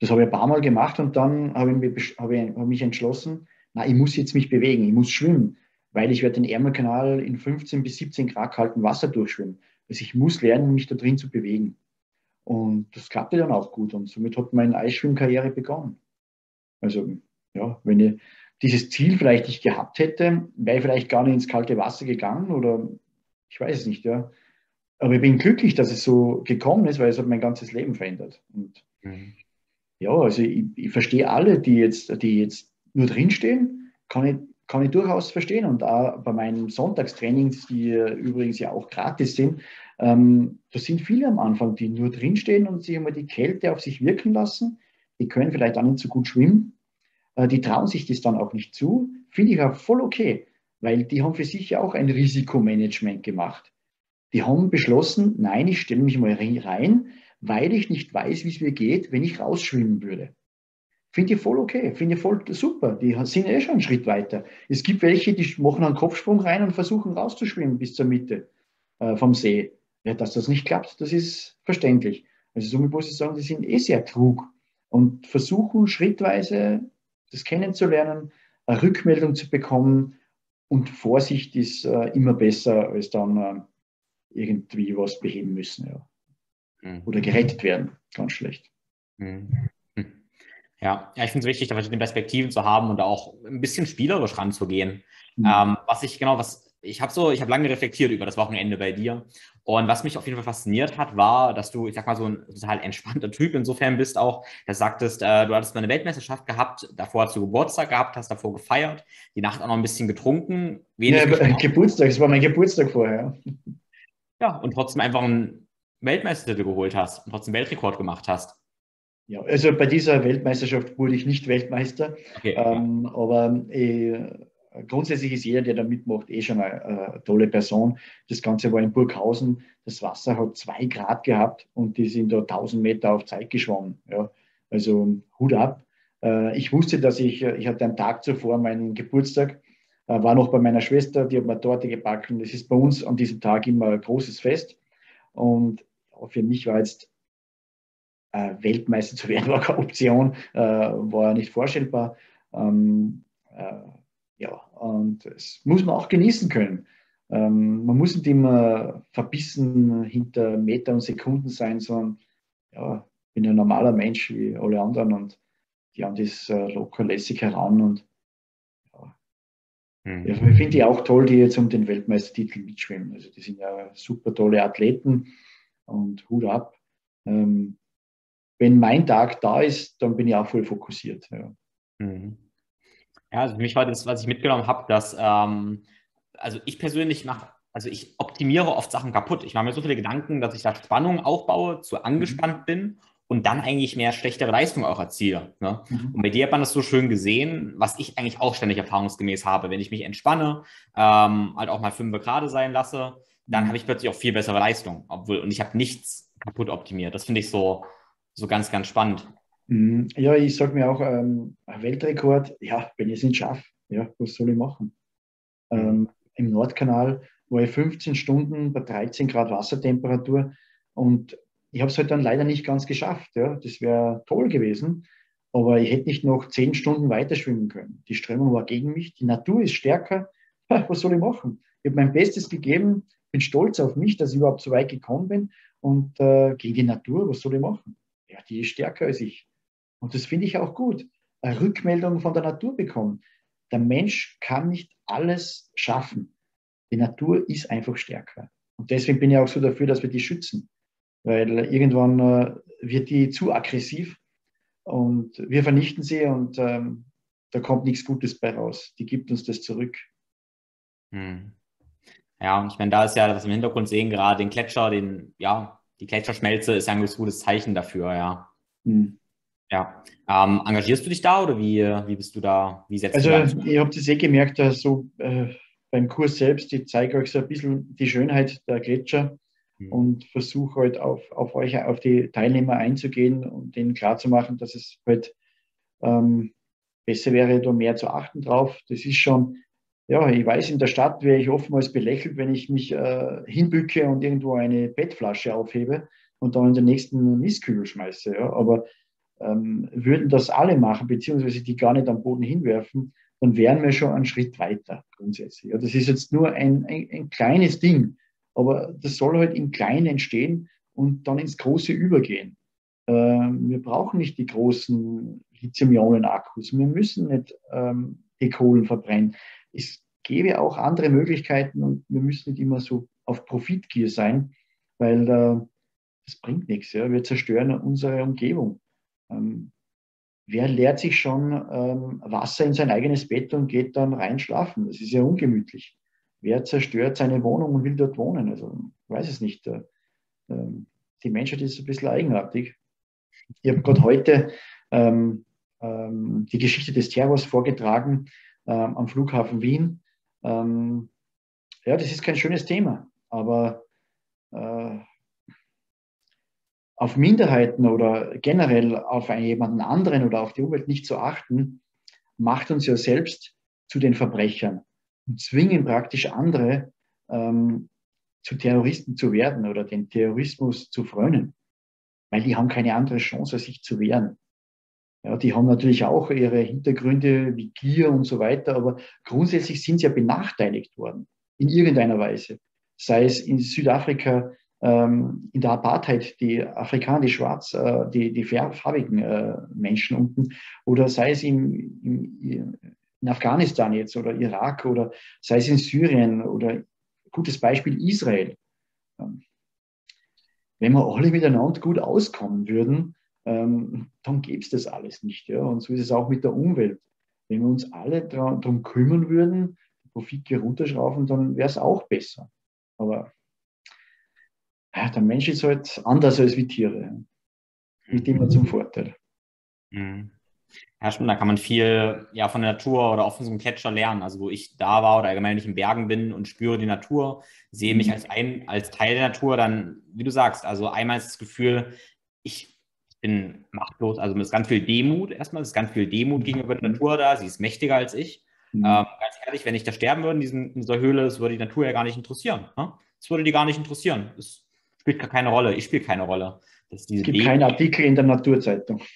B: Das habe ich ein paar Mal gemacht und dann habe ich, mich, habe ich habe mich entschlossen, na, ich muss jetzt mich bewegen, ich muss schwimmen, weil ich werde den Ärmelkanal in 15 bis 17 Grad kaltem Wasser durchschwimmen. Also ich muss lernen, mich da drin zu bewegen. Und das klappte dann auch gut und somit hat meine Eisschwimmkarriere begonnen. Also ja, wenn ich, dieses Ziel vielleicht nicht gehabt hätte, wäre ich vielleicht gar nicht ins kalte Wasser gegangen oder ich weiß es nicht, ja. Aber ich bin glücklich, dass es so gekommen ist, weil es hat mein ganzes Leben verändert. Und mhm. ja, also ich, ich, verstehe alle, die jetzt, die jetzt nur drinstehen, kann ich, kann ich durchaus verstehen. Und auch bei meinen Sonntagstrainings, die übrigens ja auch gratis sind, ähm, da sind viele am Anfang, die nur drinstehen und sich einmal die Kälte auf sich wirken lassen. Die können vielleicht auch nicht so gut schwimmen äh, die trauen sich das dann auch nicht zu. Finde ich auch voll okay, weil die haben für sich ja auch ein Risikomanagement gemacht. Die haben beschlossen, nein, ich stelle mich mal rein, weil ich nicht weiß, wie es mir geht, wenn ich rausschwimmen würde. Finde ich voll okay, finde ich voll super. Die sind eh schon einen Schritt weiter. Es gibt welche, die machen einen Kopfsprung rein und versuchen rauszuschwimmen bis zur Mitte äh, vom See. Ja, dass das nicht klappt, das ist verständlich. Also somit muss ich sagen, die sind eh sehr klug und versuchen schrittweise das kennenzulernen, eine Rückmeldung zu bekommen und Vorsicht ist äh, immer besser, als dann äh, irgendwie was beheben müssen ja. Mhm. oder gerettet werden. Ganz schlecht.
A: Mhm. Ja, ja, ich finde es wichtig, da verschiedene Perspektiven zu haben und auch ein bisschen spielerisch ranzugehen. Mhm. Ähm, was ich genau, was ich habe so, ich habe lange reflektiert über das Wochenende bei dir. Und was mich auf jeden Fall fasziniert hat, war, dass du, ich sag mal, so ein total entspannter Typ insofern bist auch, dass du sagtest, äh, du hattest mal eine Weltmeisterschaft gehabt, davor hast du Geburtstag gehabt, hast davor gefeiert, die Nacht auch noch ein bisschen getrunken.
B: Wenig ja, Geburtstag, es war mein Geburtstag vorher.
A: Ja, und trotzdem einfach einen Weltmeistertitel geholt hast und trotzdem Weltrekord gemacht hast.
B: Ja, also bei dieser Weltmeisterschaft wurde ich nicht Weltmeister, okay, ähm, aber äh, grundsätzlich ist jeder, der da mitmacht, eh schon eine, eine, tolle Person. Das Ganze war in Burghausen. Das Wasser hat zwei Grad gehabt und die sind da 1000 Meter auf Zeit geschwommen. Ja. Also Hut ab. Äh, ich wusste, dass ich, ich hatte einen Tag zuvor meinen Geburtstag, äh, war noch bei meiner Schwester, die hat mir Torte gebacken. Das ist bei uns an diesem Tag immer ein großes Fest. Und für mich war jetzt äh, Weltmeister zu werden war keine Option, äh, war nicht vorstellbar. Ähm, äh, ja, und das muss man auch genießen können. Ähm, man muss nicht immer verbissen hinter Meter und Sekunden sein, sondern ja, ich bin ein normaler Mensch wie alle anderen und die haben das äh, locker lässig heran und ja. Mhm. ja ich finde die auch toll, die jetzt um den Weltmeistertitel mitschwimmen. Also die sind ja super tolle Athleten und Hut ab. Ähm, wenn mein Tag da ist, dann bin ich auch voll fokussiert. Ja, mhm.
A: ja also für mich war das, was ich mitgenommen habe, dass ähm, also ich persönlich mache, also ich optimiere oft Sachen kaputt. Ich mache mir so viele Gedanken, dass ich da Spannung aufbaue, zu angespannt mhm. bin und dann eigentlich mehr schlechtere Leistung auch erziele. Ne? Mhm. Und bei dir hat man das so schön gesehen, was ich eigentlich auch ständig erfahrungsgemäß habe. Wenn ich mich entspanne, ähm, halt auch mal fünf gerade sein lasse, dann habe ich plötzlich auch viel bessere Leistung. Obwohl, und ich habe nichts kaputt optimiert. Das finde ich so, so ganz, ganz spannend.
B: Mhm. Ja, ich sage mir auch, ähm, Weltrekord, ja, wenn ich es nicht schaffe, ja, was soll ich machen? Ähm, im Nordkanal war ich 15 Stunden bei 13 Grad Wassertemperatur und ich habe es halt dann leider nicht ganz geschafft. Ja. Das wäre toll gewesen, aber ich hätte nicht noch 10 Stunden weiter schwimmen können. Die Strömung war gegen mich, die Natur ist stärker. Was soll ich machen? Ich habe mein Bestes gegeben, bin stolz auf mich, dass ich überhaupt so weit gekommen bin und äh, gegen die Natur, was soll ich machen? Ja, die ist stärker als ich. Und das finde ich auch gut. Eine Rückmeldung von der Natur bekommen der Mensch kann nicht alles schaffen. Die Natur ist einfach stärker. Und deswegen bin ich auch so dafür, dass wir die schützen. Weil irgendwann äh, wird die zu aggressiv und wir vernichten sie und ähm, da kommt nichts Gutes bei raus. Die gibt uns das zurück.
A: Hm. Ja, und ich meine, da ist ja, was im Hintergrund sehen, gerade den Gletscher, den, ja, die Gletscherschmelze ist ein gutes Zeichen dafür, ja. Hm. Ja. Ähm, engagierst du dich da oder wie, wie bist du da? Wie setzt
B: also,
A: du
B: Also, ihr habt es eh gemerkt, so äh, beim Kurs selbst, ich zeige euch so ein bisschen die Schönheit der Gletscher mhm. und versuche halt auf, auf euch, auf die Teilnehmer einzugehen und denen klarzumachen, dass es halt ähm, besser wäre, da mehr zu achten drauf. Das ist schon, ja, ich weiß, in der Stadt wäre ich oftmals belächelt, wenn ich mich äh, hinbücke und irgendwo eine Bettflasche aufhebe und dann in den nächsten Mistkübel schmeiße. Ja. Aber ähm, würden das alle machen, beziehungsweise die gar nicht am Boden hinwerfen, dann wären wir schon einen Schritt weiter grundsätzlich. Ja, das ist jetzt nur ein, ein, ein kleines Ding, aber das soll halt im Kleinen entstehen und dann ins Große übergehen. Ähm, wir brauchen nicht die großen Lithium-Ionen-Akkus. Wir müssen nicht ähm, die Kohlen verbrennen. Es gäbe auch andere Möglichkeiten und wir müssen nicht immer so auf Profitgier sein, weil äh, das bringt nichts. Ja. Wir zerstören unsere Umgebung. Ähm, wer leert sich schon ähm, Wasser in sein eigenes Bett und geht dann rein schlafen? Das ist ja ungemütlich. Wer zerstört seine Wohnung und will dort wohnen? Also, weiß es nicht. Äh, ähm, die Menschheit ist ein bisschen eigenartig. Ich habe gerade heute ähm, ähm, die Geschichte des Terrors vorgetragen ähm, am Flughafen Wien. Ähm, ja, das ist kein schönes Thema, aber äh, auf Minderheiten oder generell auf jemanden anderen oder auf die Umwelt nicht zu achten, macht uns ja selbst zu den Verbrechern und zwingen praktisch andere ähm, zu Terroristen zu werden oder den Terrorismus zu frönen, weil die haben keine andere Chance, sich zu wehren. Ja, die haben natürlich auch ihre Hintergründe wie Gier und so weiter, aber grundsätzlich sind sie ja benachteiligt worden in irgendeiner Weise. Sei es in Südafrika ähm, in der Apartheid die Afrikaner, die Schwarz, äh, die, die farbigen äh, Menschen unten, oder sei es im, im, in Afghanistan jetzt oder Irak oder sei es in Syrien oder gutes Beispiel Israel. Ähm, wenn wir alle miteinander gut auskommen würden, ähm, dann gäbe es das alles nicht. Ja? Und so ist es auch mit der Umwelt. Wenn wir uns alle darum kümmern würden, Profit runterschrauben, dann wäre es auch besser. Aber ja, der Mensch ist halt anders als wie Tiere. Nicht immer zum Vorteil.
A: Mhm. Ja, stimmt, da kann man viel ja, von der Natur oder auch von so einem Gletscher lernen. Also wo ich da war oder allgemein, wenn ich in Bergen bin und spüre die Natur, sehe mich mhm. als, ein, als Teil der Natur, dann, wie du sagst, also einmal ist das Gefühl, ich bin machtlos, also es ist ganz viel Demut erstmal, es ist ganz viel Demut gegenüber der Natur da, sie ist mächtiger als ich. Mhm. Ähm, ganz ehrlich, wenn ich da sterben würde in, diesen, in dieser Höhle, das würde die Natur ja gar nicht interessieren. Ne? Das würde die gar nicht interessieren. Es spielt gar keine Rolle. Ich spiele keine Rolle.
B: es gibt keinen Artikel in der Naturzeitung.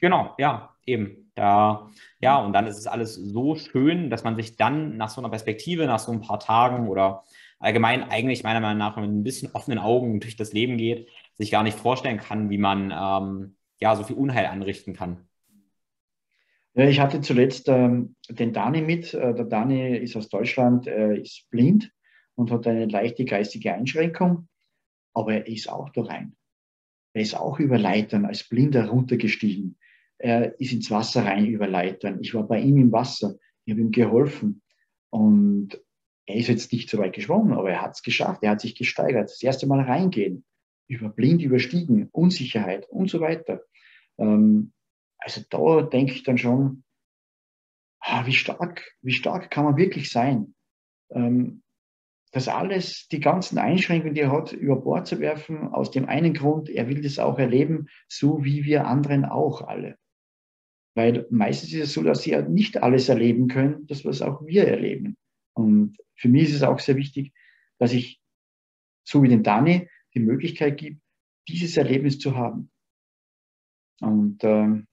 A: Genau, ja, eben. Da, ja, und dann ist es alles so schön, dass man sich dann nach so einer Perspektive, nach so ein paar Tagen oder allgemein eigentlich meiner Meinung nach mit ein bisschen offenen Augen durch das Leben geht, sich gar nicht vorstellen kann, wie man ähm, ja so viel Unheil anrichten kann.
B: Ich hatte zuletzt ähm, den Dani mit. Äh, der Dani ist aus Deutschland, äh, ist blind und hat eine leichte geistige Einschränkung, aber er ist auch da rein. Er ist auch über Leitern als Blinder runtergestiegen. Er ist ins Wasser rein über Leitern. Ich war bei ihm im Wasser. Ich habe ihm geholfen. Und er ist jetzt nicht so weit geschwommen, aber er hat es geschafft. Er hat sich gesteigert. Das erste Mal reingehen, über blind überstiegen, Unsicherheit und so weiter. Ähm, also da denke ich dann schon, ah, wie stark, wie stark kann man wirklich sein? Ähm, das alles, die ganzen Einschränkungen, die er hat, über Bord zu werfen, aus dem einen Grund, er will das auch erleben, so wie wir anderen auch alle. Weil meistens ist es so, dass sie ja nicht alles erleben können, das was auch wir erleben. Und für mich ist es auch sehr wichtig, dass ich, so wie den Dani, die Möglichkeit gibt, dieses Erlebnis zu haben. Und ähm,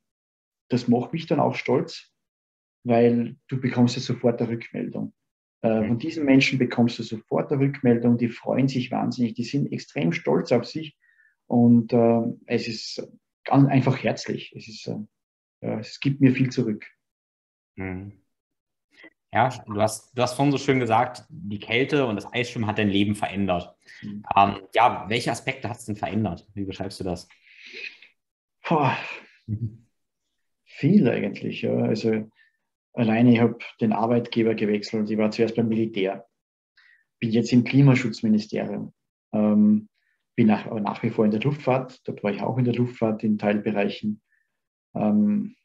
B: das macht mich dann auch stolz, weil du bekommst ja sofort eine Rückmeldung. Äh, von diesen Menschen bekommst du sofort eine Rückmeldung, die freuen sich wahnsinnig, die sind extrem stolz auf sich und äh, es ist ganz einfach herzlich. Es, ist, äh, es gibt mir viel zurück.
A: Mhm. Ja, du hast, du hast vorhin so schön gesagt, die Kälte und das Eisschwimmen hat dein Leben verändert. Mhm. Ähm, ja, welche Aspekte hat es denn verändert? Wie beschreibst du das?
B: Boah. Viel eigentlich. Ja. Also alleine, ich habe den Arbeitgeber gewechselt. Ich war zuerst beim Militär. Bin jetzt im Klimaschutzministerium. Ähm, bin nach, aber nach wie vor in der Luftfahrt. Dort war ich auch in der Luftfahrt in Teilbereichen. Ähm,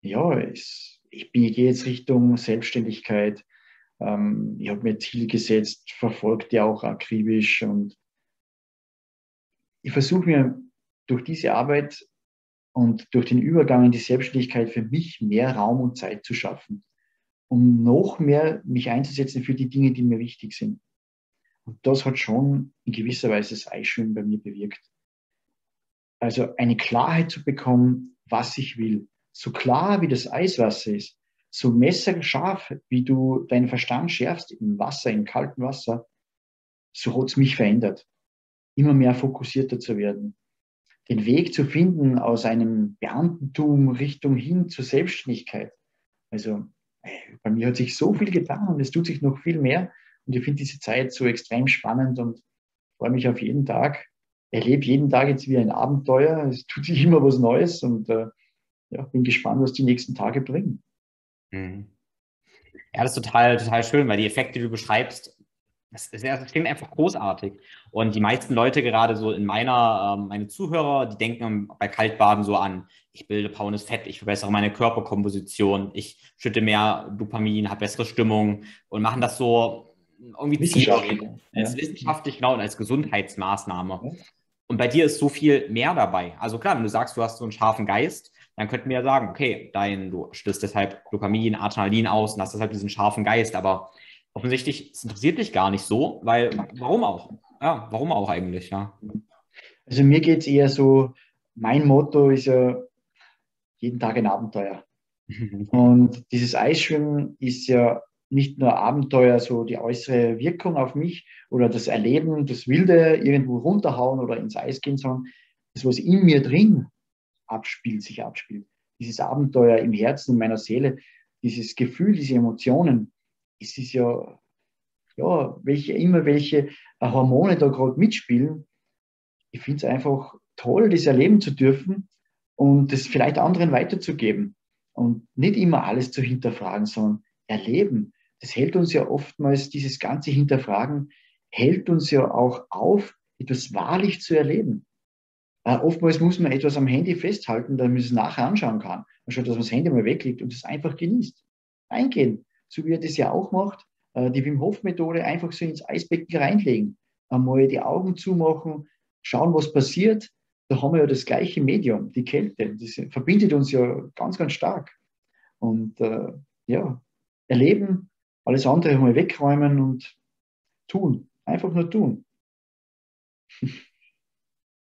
B: ja, es, ich, bin, gehe jetzt Richtung Selbstständigkeit. Ähm, ich habe mir Ziele gesetzt, verfolge die auch akribisch und ich versuche mir durch diese Arbeit und durch den Übergang in die Selbstständigkeit für mich mehr Raum und Zeit zu schaffen, um noch mehr mich einzusetzen für die Dinge, die mir wichtig sind. Und das hat schon in gewisser Weise das Eisschwimmen bei mir bewirkt. Also eine Klarheit zu bekommen, was ich will, so klar wie das Eiswasser ist, so messerscharf, wie du deinen Verstand schärfst im Wasser, im kalten Wasser, so hat es mich verändert. Immer mehr fokussierter zu werden. Den Weg zu finden aus einem Beamtentum Richtung hin zur Selbstständigkeit. Also bei mir hat sich so viel getan und es tut sich noch viel mehr. Und ich finde diese Zeit so extrem spannend und freue mich auf jeden Tag. Erlebe jeden Tag jetzt wie ein Abenteuer. Es tut sich immer was Neues und äh, ja, bin gespannt, was die nächsten Tage bringen.
A: Mhm. Ja, das ist total, total schön, weil die Effekte, die du beschreibst, das, das klingt einfach großartig. Und die meisten Leute, gerade so in meiner, ähm, meine Zuhörer, die denken bei Kaltbaden so an, ich bilde braunes Fett, ich verbessere meine Körperkomposition, ich schütte mehr Dopamin, habe bessere Stimmung und machen das so irgendwie wissenschaftlich. Als ja. wissenschaftlich, genau, und als Gesundheitsmaßnahme. Ja. Und bei dir ist so viel mehr dabei. Also klar, wenn du sagst, du hast so einen scharfen Geist, dann könnten wir ja sagen, okay, dein, du stößt deshalb Dopamin, Adrenalin aus und hast deshalb diesen scharfen Geist, aber offensichtlich es interessiert dich gar nicht so, weil warum auch? Ja, warum auch eigentlich, ja.
B: Also mir geht es eher so, mein Motto ist ja jeden Tag ein Abenteuer. und dieses Eisschwimmen ist ja nicht nur Abenteuer, so die äußere Wirkung auf mich oder das Erleben, das Wilde irgendwo runterhauen oder ins Eis gehen, sondern das, was in mir drin abspielt, sich abspielt. Dieses Abenteuer im Herzen, in meiner Seele, dieses Gefühl, diese Emotionen, es ist ja, ja, welche, immer welche äh, Hormone da gerade mitspielen. Ich finde es einfach toll, das erleben zu dürfen und das vielleicht anderen weiterzugeben. Und nicht immer alles zu hinterfragen, sondern erleben. Das hält uns ja oftmals, dieses ganze Hinterfragen, hält uns ja auch auf, etwas wahrlich zu erleben. Äh, oftmals muss man etwas am Handy festhalten, damit man es nachher anschauen kann. Anstatt dass man das Handy mal weglegt und es einfach genießt. Eingehen, so wie er das ja auch macht. Äh, die Wim Hof Methode einfach so ins Eisbecken reinlegen. Einmal die Augen zumachen, schauen, was passiert. Da haben wir ja das gleiche Medium, die Kälte. Das verbindet uns ja ganz, ganz stark. Und äh, ja, erleben, alles andere mal wegräumen und tun. Einfach nur tun.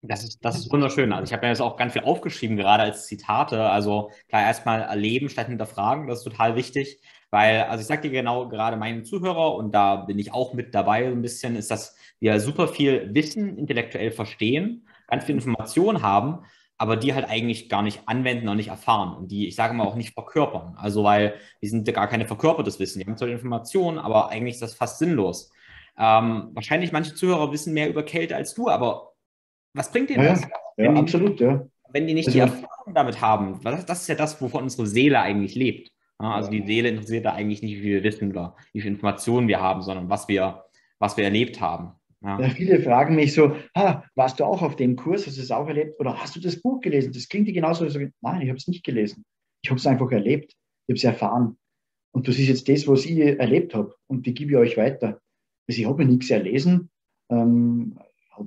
A: Das ist, das ist wunderschön. Also ich habe mir das auch ganz viel aufgeschrieben, gerade als Zitate. Also klar, erstmal erleben statt hinterfragen, das ist total wichtig. Weil, also ich sage dir genau, gerade meinen Zuhörer, und da bin ich auch mit dabei so ein bisschen, ist, dass wir super viel Wissen intellektuell verstehen, ganz viel Informationen haben, aber die halt eigentlich gar nicht anwenden und nicht erfahren und die, ich sage mal, auch nicht verkörpern. Also, weil die sind gar keine verkörpertes Wissen. Die haben zwar Informationen, aber eigentlich ist das fast sinnlos. Ähm, wahrscheinlich manche Zuhörer wissen mehr über Kälte als du, aber was bringt denen
B: ja,
A: das?
B: Ja, absolut, ja.
A: Wenn die nicht also, die Erfahrung damit haben, das ist ja das, wovon unsere Seele eigentlich lebt. Also die Seele interessiert da eigentlich nicht, wie viel Wissen oder wie viel Informationen wir haben, sondern was wir, was wir erlebt haben.
B: Ja. Ja, viele fragen mich so, ah, warst du auch auf dem Kurs, hast du es auch erlebt oder hast du das Buch gelesen? Das klingt dir genauso. So, nein, ich habe es nicht gelesen. Ich habe es einfach erlebt. Ich habe es erfahren. Und das ist jetzt das, was ich erlebt habe und die gebe ich euch weiter. Also ich habe nichts erlesen. Ähm,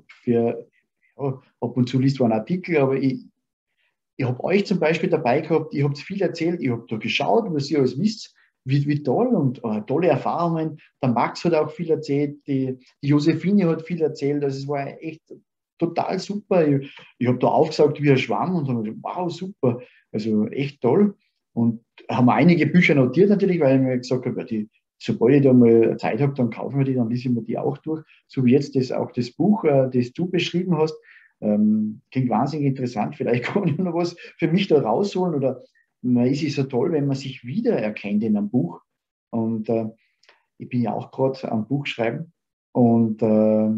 B: für, ab und zu liest man einen Artikel, aber ich, ich habe euch zum Beispiel dabei gehabt, ihr habt viel erzählt, ich habe da geschaut, was ihr alles wisst, wie, wie toll und äh, tolle Erfahrungen. Der Max hat auch viel erzählt, die, die Josephine hat viel erzählt, also es war echt total super. Ich, ich habe da aufgesagt wie ein Schwamm und habe gesagt, wow, super, also echt toll. Und haben einige Bücher notiert natürlich, weil ich mir gesagt habe, ja, die, sobald ich da mal Zeit habe, dann kaufen wir die, dann lese ich mir die auch durch. So wie jetzt das, auch das Buch, äh, das du beschrieben hast, ähm, klingt wahnsinnig interessant. Vielleicht kann ich noch was für mich da rausholen oder man ist es so toll, wenn man sich wiedererkennt in einem Buch. Und äh, ich bin ja auch gerade am Buch schreiben. Und äh,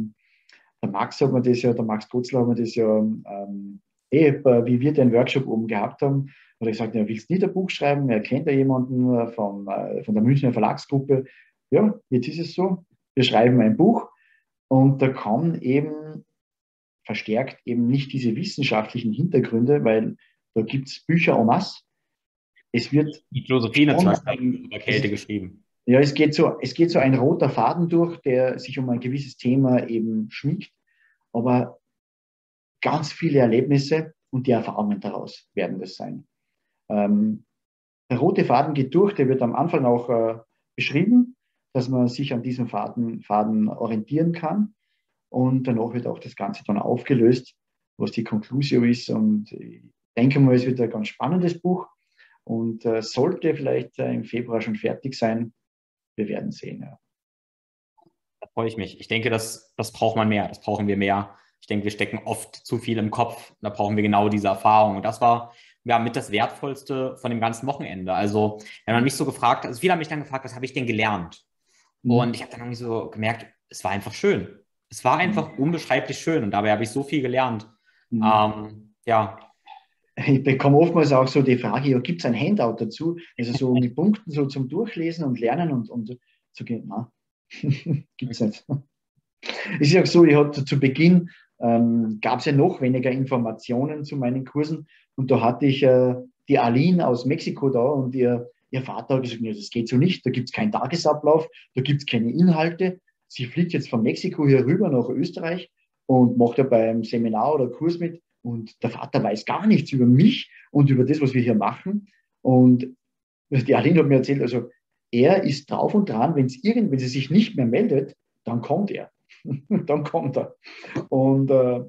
B: der Max hat mir das ja, der Max Kutzler hat mir das ja, ähm, eh, wie wir den Workshop oben gehabt haben, hat er gesagt, er will nicht ein Buch schreiben, er kennt ja jemanden von, äh, von der Münchner Verlagsgruppe. Ja, jetzt ist es so, wir schreiben ein Buch und da kann eben verstärkt eben nicht diese wissenschaftlichen Hintergründe, weil da gibt es Bücher en masse. Es wird.
A: Die Philosophie zwei über Kälte geschrieben.
B: Ja, es geht, so, es geht so ein roter Faden durch, der sich um ein gewisses Thema eben schmiegt, aber ganz viele Erlebnisse und die Erfahrungen daraus werden das sein. Ähm, der rote Faden geht durch, der wird am Anfang auch äh, beschrieben, dass man sich an diesem Faden, Faden orientieren kann. Und danach wird auch das Ganze dann aufgelöst, was die Conclusio ist. Und ich denke mal, es wird ein ganz spannendes Buch und äh, sollte vielleicht äh, im Februar schon fertig sein. Wir werden sehen. Ja.
A: Da freue ich mich. Ich denke, das, das braucht man mehr. Das brauchen wir mehr. Ich denke, wir stecken oft zu viel im Kopf. Da brauchen wir genau diese Erfahrung. Und das war ja mit das Wertvollste von dem ganzen Wochenende. Also, wenn man mich so gefragt hat, also viele haben mich dann gefragt, was habe ich denn gelernt? Mhm. Und ich habe dann irgendwie so gemerkt, es war einfach schön. Es war einfach mhm. unbeschreiblich schön und dabei habe ich so viel gelernt. Mhm. Ähm, ja.
B: Ich bekomme oftmals auch so die Frage, ja, gibt es ein Handout dazu? Also so mit Punkten so zum Durchlesen und Lernen und, und zu gehen. Nein, gibt es nicht. Es ist auch so, ich hatte zu Beginn, ähm, gab es ja noch weniger Informationen zu meinen Kursen und da hatte ich äh, die Aline aus Mexiko da und ihr, ihr Vater hat gesagt, ja, das geht so nicht, da gibt es keinen Tagesablauf, da gibt es keine Inhalte, sie fliegt jetzt von Mexiko hier rüber nach Österreich und macht ja beim Seminar oder Kurs mit und der Vater weiß gar nichts über mich und über das, was wir hier machen. Und die Aline hat mir erzählt, also er ist drauf und dran, wenn es irgend, wenn sie sich nicht mehr meldet, dann kommt er. dann kommt er. Und äh,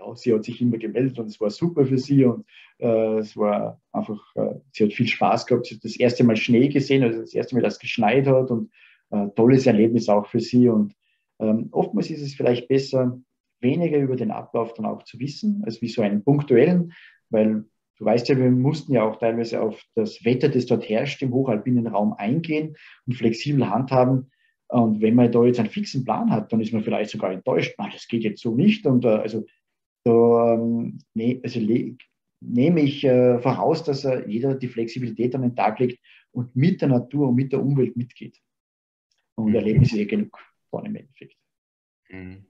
B: ja, sie hat sich immer gemeldet und es war super für sie und äh, es war einfach, äh, sie hat viel Spaß gehabt. Sie hat das erste Mal Schnee gesehen, also das erste Mal, dass es geschneit hat und äh, tolles Erlebnis auch für sie. Und ähm, oftmals ist es vielleicht besser, weniger über den Ablauf dann auch zu wissen, als wie so einen punktuellen, weil du weißt ja, wir mussten ja auch teilweise auf das Wetter, das dort herrscht, im hochalpinen Raum eingehen und flexibel handhaben. Und wenn man da jetzt einen fixen Plan hat, dann ist man vielleicht sogar enttäuscht, na, das geht jetzt so nicht. Und äh, also da ähm, ne, also nehme ich äh, voraus, dass äh, jeder die Flexibilität an den Tag legt und mit der Natur und mit der Umwelt mitgeht. Und mhm. Erlebnisse eh genug vorne im Endeffekt. Mhm.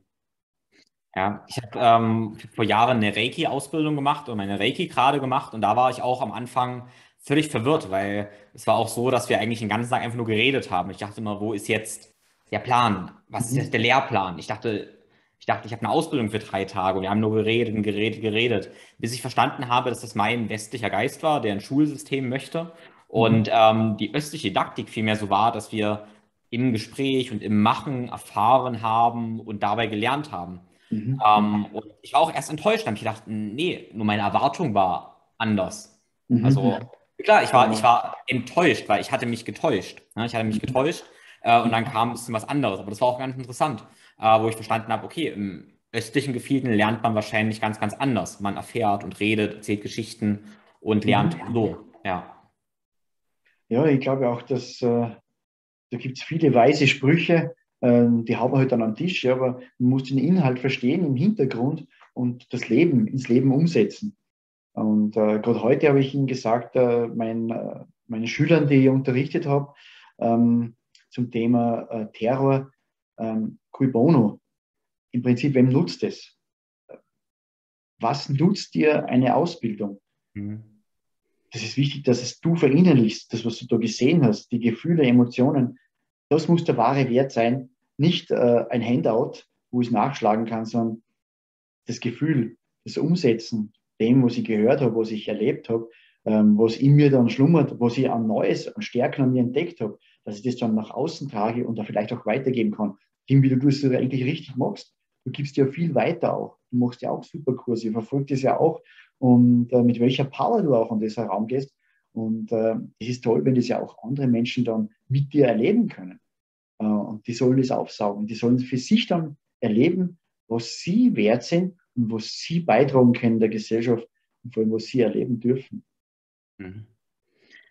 A: Ja, ich habe ähm, vor Jahren eine Reiki-Ausbildung gemacht und meine Reiki gerade gemacht und da war ich auch am Anfang völlig verwirrt, weil es war auch so, dass wir eigentlich den ganzen Tag einfach nur geredet haben. Ich dachte immer, wo ist jetzt der Plan? Was ist mhm. jetzt der Lehrplan? Ich dachte, ich dachte, ich habe eine Ausbildung für drei Tage und wir haben nur geredet und geredet, geredet, bis ich verstanden habe, dass das mein westlicher Geist war, der ein Schulsystem möchte und mhm. ähm, die östliche Didaktik vielmehr so war, dass wir im Gespräch und im Machen erfahren haben und dabei gelernt haben. Mhm. Ähm, und ich war auch erst enttäuscht, habe ich gedacht, nee, nur meine Erwartung war anders. Mhm. Also klar, ich war, ich war enttäuscht, weil ich hatte mich getäuscht. Ne? Ich hatte mich mhm. getäuscht äh, und dann kam ein bisschen was anderes. Aber das war auch ganz interessant, äh, wo ich verstanden habe, okay, im östlichen Gefilden lernt man wahrscheinlich ganz, ganz anders. Man erfährt und redet, erzählt Geschichten und lernt mhm. so, ja.
B: Ja, ich glaube auch, dass äh, da gibt es viele weise Sprüche, äh, die haben wir halt dann am Tisch, ja, aber man muss den Inhalt verstehen im Hintergrund und das Leben ins Leben umsetzen. Und äh, gerade heute habe ich Ihnen gesagt, äh, mein, äh, meinen Schülern, die ich unterrichtet habe, ähm, zum Thema äh, Terror, ähm, cui bono. Im Prinzip, wem nutzt es? Was nutzt dir eine Ausbildung? Mhm. Das ist wichtig, dass es du verinnerlichst, das, was du da gesehen hast, die Gefühle, Emotionen. Das muss der wahre Wert sein, nicht äh, ein Handout, wo ich nachschlagen kann, sondern das Gefühl, das Umsetzen, dem, was ich gehört habe, was ich erlebt habe, ähm, was in mir dann schlummert, was ich an Neues, an Stärken an mir entdeckt habe, dass ich das dann nach außen trage und da vielleicht auch weitergeben kann. Dem, wie du es eigentlich richtig machst, du gibst ja viel weiter auch. Du machst ja auch Superkurse, ihr verfolgt es ja auch und äh, mit welcher Power du auch an dieser Raum gehst. Und äh, es ist toll, wenn das ja auch andere Menschen dann mit dir erleben können. Äh, und die sollen das aufsaugen. Die sollen für sich dann erleben, was sie wert sind und was sie beitragen können der Gesellschaft und vor allem, was sie erleben dürfen.
A: Mhm.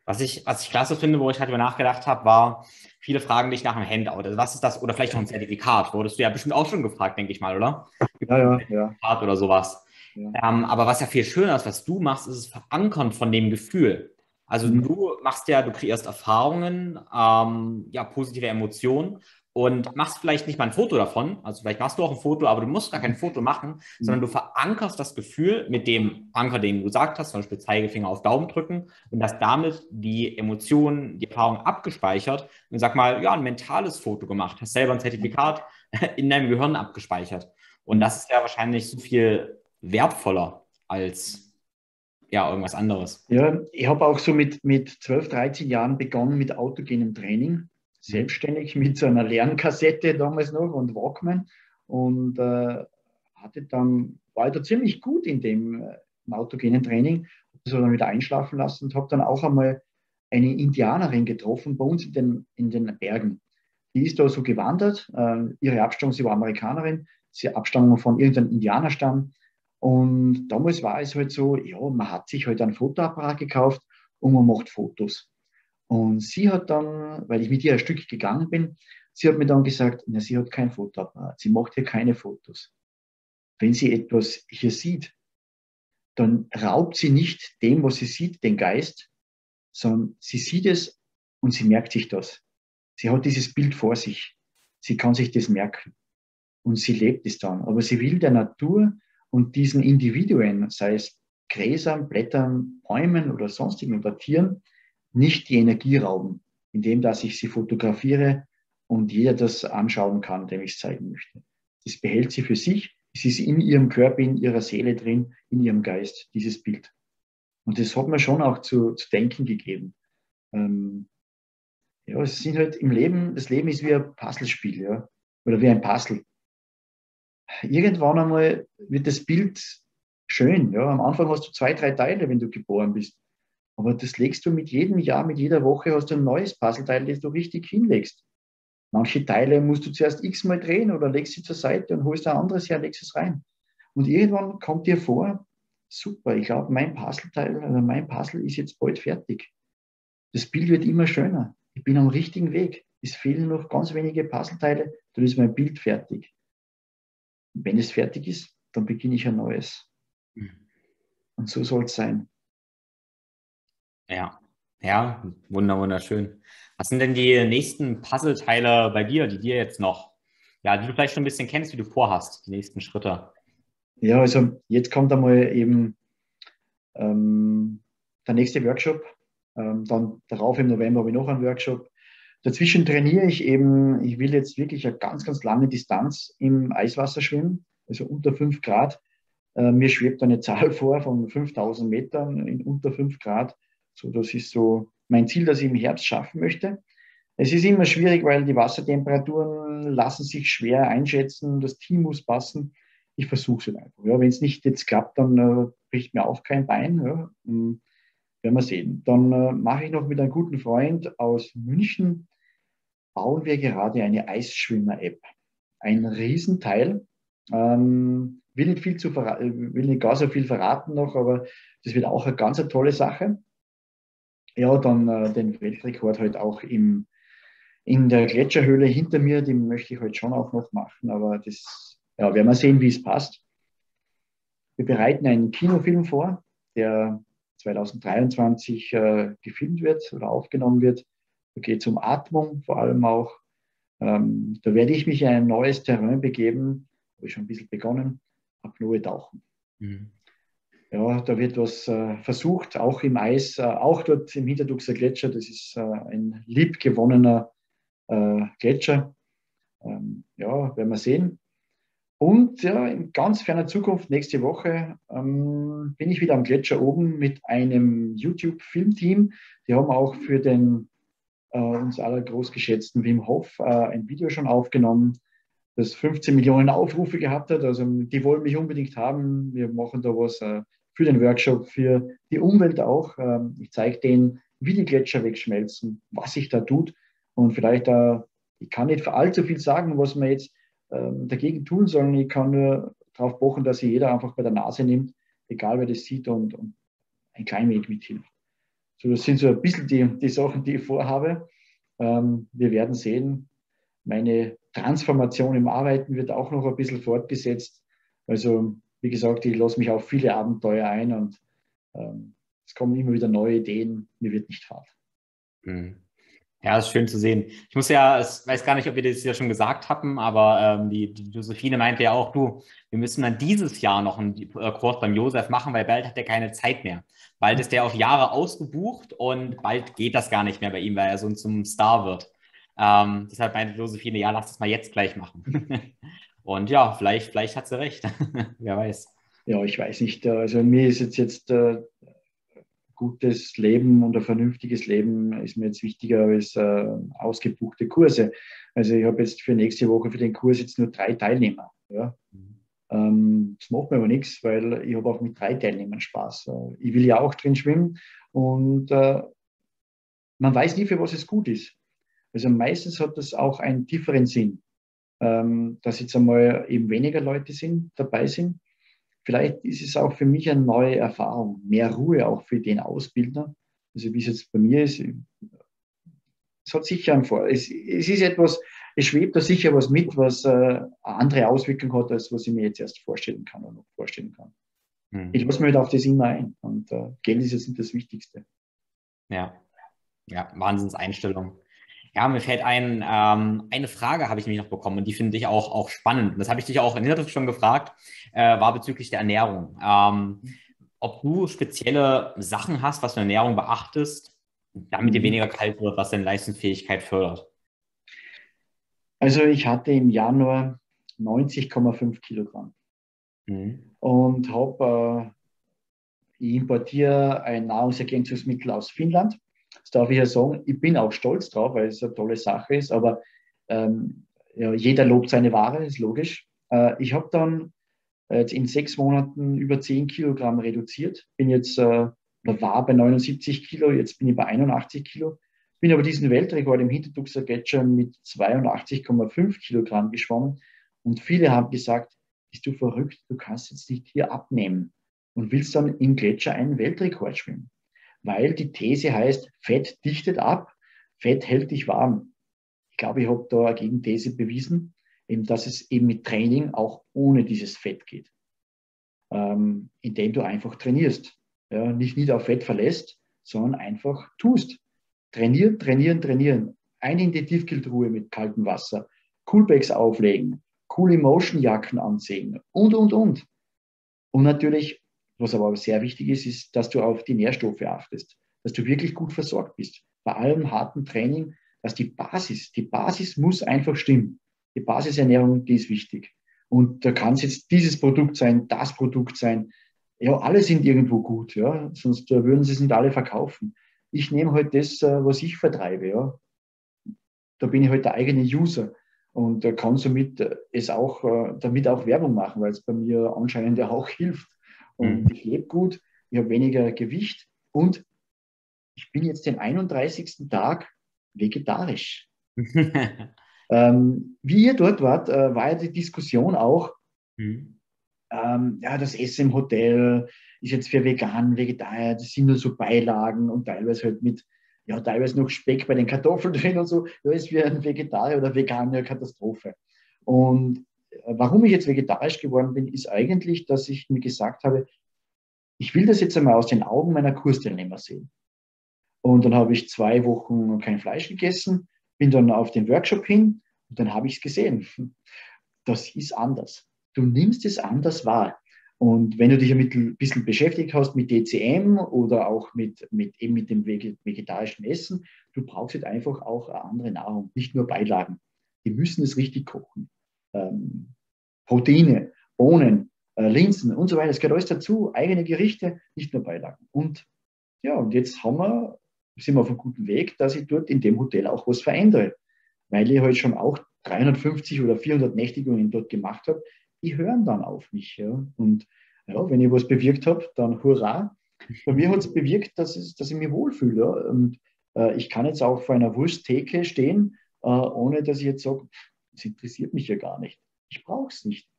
A: Was ich, was ich klasse finde, wo ich halt über nachgedacht habe, war, viele fragen dich nach einem Handout. Also was ist das? Oder vielleicht noch ein Zertifikat. Wurdest du ja bestimmt auch schon gefragt, denke ich mal, oder?
B: Ja, ja,
A: ja. Oder sowas. Ja. Ähm, aber was ja viel schöner ist, was du machst, ist es verankern von dem Gefühl. Also mhm. du machst ja, du kreierst Erfahrungen, ähm, ja, positive Emotionen und machst vielleicht nicht mal ein Foto davon, also vielleicht machst du auch ein Foto, aber du musst gar kein Foto machen, mhm. sondern du verankerst das Gefühl mit dem Anker, den du gesagt hast, zum Beispiel Zeigefinger auf Daumen drücken und hast damit die Emotionen, die Erfahrung abgespeichert und sag mal, ja, ein mentales Foto gemacht, hast selber ein Zertifikat in deinem Gehirn abgespeichert. Und das ist ja wahrscheinlich so viel wertvoller als ja, irgendwas anderes.
B: Ja, ich habe auch so mit, mit 12, 13 Jahren begonnen mit autogenem Training selbstständig mit so einer Lernkassette damals noch und Walkman und äh, hatte dann, war da ziemlich gut in dem äh, autogenen Training, habe das dann wieder einschlafen lassen und habe dann auch einmal eine Indianerin getroffen bei uns in den, in den Bergen. Die ist da so gewandert, äh, ihre Abstammung, sie war Amerikanerin, sie Abstammung von irgendeinem Indianerstamm. Und damals war es halt so, ja, man hat sich halt einen Fotoapparat gekauft und man macht Fotos. Und sie hat dann, weil ich mit ihr ein Stück gegangen bin, sie hat mir dann gesagt, na, sie hat kein Fotoapparat, sie macht hier keine Fotos. Wenn sie etwas hier sieht, dann raubt sie nicht dem, was sie sieht, den Geist, sondern sie sieht es und sie merkt sich das. Sie hat dieses Bild vor sich. Sie kann sich das merken. Und sie lebt es dann. Aber sie will der Natur und diesen Individuen, sei es Gräsern, Blättern, Bäumen oder sonstigen oder Tieren, nicht die Energie rauben, indem dass ich sie fotografiere und jeder das anschauen kann, dem ich es zeigen möchte. Das behält sie für sich, es ist in ihrem Körper, in ihrer Seele drin, in ihrem Geist, dieses Bild. Und das hat mir schon auch zu, zu denken gegeben. Ähm, ja, es sind halt im Leben, das Leben ist wie ein Puzzlespiel, ja, oder wie ein Puzzle. Irgendwann einmal wird das Bild schön, ja. Am Anfang hast du zwei, drei Teile, wenn du geboren bist. Aber das legst du mit jedem Jahr, mit jeder Woche hast du ein neues Puzzleteil, das du richtig hinlegst. Manche Teile musst du zuerst x-mal drehen oder legst sie zur Seite und holst ein anderes her, legst es rein. Und irgendwann kommt dir vor, super, ich glaube, mein Puzzleteil oder mein Puzzle ist jetzt bald fertig. Das Bild wird immer schöner. Ich bin am richtigen Weg. Es fehlen noch ganz wenige Puzzleteile, dann ist mein Bild fertig. Und wenn es fertig ist, dann beginne ich ein neues. Mhm. Und so soll es sein.
A: Ja, ja, wunderschön. Was sind denn die nächsten Puzzleteile bei dir, die dir jetzt noch, ja, die du vielleicht schon ein bisschen kennst, wie du vorhast, die nächsten Schritte?
B: Ja, also jetzt kommt einmal eben ähm, der nächste Workshop. Ähm, dann darauf im November habe ich noch einen Workshop. Dazwischen trainiere ich eben, ich will jetzt wirklich eine ganz, ganz lange Distanz im Eiswasser schwimmen, also unter 5 Grad. Äh, mir schwebt eine Zahl vor von 5000 Metern in unter 5 Grad. So, das ist so mein Ziel, das ich im Herbst schaffen möchte. Es ist immer schwierig, weil die Wassertemperaturen lassen sich schwer einschätzen. Das Team muss passen. ich versuche es halt einfach. Ja, Wenn es nicht jetzt klappt, dann äh, bricht mir auch kein Bein. Ja. Hm, werden wir sehen. Dann äh, mache ich noch mit einem guten Freund aus München, bauen wir gerade eine Eisschwimmer-App. Ein Riesenteil. Ähm, will nicht viel zu will nicht gar so viel verraten noch, aber das wird auch eine ganz eine tolle Sache. Ja, dann äh, den Weltrekord halt auch im, in der Gletscherhöhle hinter mir, den möchte ich heute schon auch noch machen, aber das ja, werden wir sehen, wie es passt. Wir bereiten einen Kinofilm vor, der 2023 äh, gefilmt wird oder aufgenommen wird. Da geht es um Atmung vor allem auch. Ähm, da werde ich mich in ein neues Terrain begeben, habe ich schon ein bisschen begonnen, Apnoe tauchen. Mhm. Ja, da wird was äh, versucht, auch im Eis, äh, auch dort im Hinterduxer Gletscher. Das ist äh, ein liebgewonnener äh, Gletscher. Ähm, ja, werden wir sehen. Und ja, in ganz ferner Zukunft, nächste Woche, ähm, bin ich wieder am Gletscher oben mit einem YouTube-Filmteam. Die haben auch für den äh, uns aller großgeschätzten Wim Hof äh, ein Video schon aufgenommen, das 15 Millionen Aufrufe gehabt hat. Also die wollen mich unbedingt haben. Wir machen da was äh, für den Workshop, für die Umwelt auch. Ähm, ich zeige denen, wie die Gletscher wegschmelzen, was sich da tut. Und vielleicht, äh, ich kann nicht für allzu viel sagen, was man jetzt ähm, dagegen tun, sondern ich kann nur darauf pochen, dass sich jeder einfach bei der Nase nimmt, egal wer das sieht und, und ein klein wenig mithilft. So, das sind so ein bisschen die, die Sachen, die ich vorhabe. Ähm, wir werden sehen, meine Transformation im Arbeiten wird auch noch ein bisschen fortgesetzt. Also, wie gesagt, ich lasse mich auf viele Abenteuer ein und ähm, es kommen immer wieder neue Ideen. Mir wird nicht fad.
A: Mhm. Ja, ist schön zu sehen. Ich muss ja, ich weiß gar nicht, ob wir das ja schon gesagt hatten, aber ähm, die, die Josephine meinte ja auch, du, wir müssen dann dieses Jahr noch einen äh, Kurs beim Josef machen, weil bald hat er keine Zeit mehr. Bald ist der auf Jahre ausgebucht und bald geht das gar nicht mehr bei ihm, weil er so zum Star wird. Ähm, deshalb meinte Josephine, ja, lass das mal jetzt gleich machen. und ja, vielleicht, vielleicht hat sie recht. Wer weiß.
B: Ja, ich weiß nicht. Also mir ist jetzt, jetzt äh, gutes Leben und ein vernünftiges Leben ist mir jetzt wichtiger als äh, ausgebuchte Kurse. Also ich habe jetzt für nächste Woche für den Kurs jetzt nur drei Teilnehmer. Ja. Mhm. Ähm, das macht mir aber nichts, weil ich habe auch mit drei Teilnehmern Spaß. Äh, ich will ja auch drin schwimmen und äh, man weiß nie, für was es gut ist. Also meistens hat das auch einen tieferen Sinn, ähm, dass jetzt einmal eben weniger Leute sind, dabei sind Vielleicht ist es auch für mich eine neue Erfahrung, mehr Ruhe auch für den Ausbilder. Also wie es jetzt bei mir ist, es hat sicher einen Vor. Es, es ist etwas, es schwebt da sicher was mit, was äh, eine andere Auswirkung hat, als was ich mir jetzt erst vorstellen kann oder noch vorstellen kann. Mhm. Ich lasse mich halt auf das immer ein und äh, Geld ist jetzt nicht das Wichtigste.
A: Ja, ja, Wahnsinnseinstellung. Ja, mir fällt ein, ähm, eine Frage habe ich nämlich noch bekommen und die finde ich auch, auch spannend. Und das habe ich dich auch in der schon gefragt, äh, war bezüglich der Ernährung. Ähm, ob du spezielle Sachen hast, was du in Ernährung beachtest, damit dir mhm. weniger kalt wird, was deine Leistungsfähigkeit fördert.
B: Also ich hatte im Januar 90,5 Kilogramm mhm. und habe, äh, ich importiere ein Nahrungsergänzungsmittel aus Finnland das darf ich ja sagen, ich bin auch stolz drauf, weil es eine tolle Sache ist, aber ähm, ja, jeder lobt seine Ware, ist logisch. Äh, ich habe dann jetzt in sechs Monaten über 10 Kilogramm reduziert, bin jetzt, äh, war bei 79 Kilo, jetzt bin ich bei 81 Kilo, bin aber diesen Weltrekord im Hinterduxer Gletscher mit 82,5 Kilogramm geschwommen. Und viele haben gesagt, bist du verrückt, du kannst jetzt nicht hier abnehmen. Und willst dann im Gletscher einen Weltrekord schwimmen weil die These heißt, Fett dichtet ab, Fett hält dich warm. Ich glaube, ich habe da eine Gegenthese bewiesen, eben, dass es eben mit Training auch ohne dieses Fett geht, ähm, indem du einfach trainierst. Ja, nicht nicht auf Fett verlässt, sondern einfach tust. Trainieren, trainieren, trainieren. Ein in die Tiefkühltruhe mit kaltem Wasser, Coolbacks auflegen, coole Motion-Jacken anziehen und, und, und. Und natürlich was aber sehr wichtig ist, ist, dass du auf die Nährstoffe achtest, dass du wirklich gut versorgt bist. Bei allem harten Training, dass die Basis, die Basis muss einfach stimmen. Die Basisernährung, die ist wichtig. Und da kann es jetzt dieses Produkt sein, das Produkt sein. Ja, alle sind irgendwo gut, ja. Sonst äh, würden sie es nicht alle verkaufen. Ich nehme halt das, äh, was ich vertreibe, ja. Da bin ich halt der eigene User. und äh, kann somit es auch, damit auch Werbung machen, weil es bei mir anscheinend ja auch hilft. Und mhm. ich lebe gut, ich habe weniger Gewicht und ich bin jetzt den 31. Tag vegetarisch. ähm, wie ihr dort wart, äh, war ja die Diskussion auch, mhm. ähm, ja, das Essen im Hotel ist jetzt für Vegan, Vegetarier, das sind nur so Beilagen und teilweise halt mit ja, teilweise noch Speck bei den Kartoffeln drin und so, da ist wie ein Vegetarier oder Veganer Katastrophe. Und warum ich jetzt vegetarisch geworden bin, ist eigentlich, dass ich mir gesagt habe, ich will das jetzt einmal aus den Augen meiner Kursteilnehmer sehen. Und dann habe ich zwei Wochen kein Fleisch gegessen, bin dann auf den Workshop hin und dann habe ich es gesehen. Das ist anders. Du nimmst es anders wahr. Und wenn du dich ein bisschen beschäftigt hast mit DCM oder auch mit, mit, eben mit dem vegetarischen Essen, du brauchst jetzt einfach auch eine andere Nahrung, nicht nur Beilagen. Die müssen es richtig kochen. Ähm, Proteine, Bohnen, äh, Linsen und so weiter, es gehört alles dazu, eigene Gerichte, nicht nur Beilagen. Und ja, und jetzt haben wir, sind wir auf einem guten Weg, dass ich dort in dem Hotel auch was verändere. Weil ich halt schon auch 350 oder 400 Nächtigungen dort gemacht habe, die hören dann auf mich. Ja. Und ja, wenn ich was bewirkt habe, dann hurra. Bei mir hat es bewirkt, dass, es, dass ich mich wohlfühle. Ja. Und äh, ich kann jetzt auch vor einer Wursttheke stehen, äh, ohne dass ich jetzt sage, das interessiert mich ja gar nicht. Ich brauche es nicht.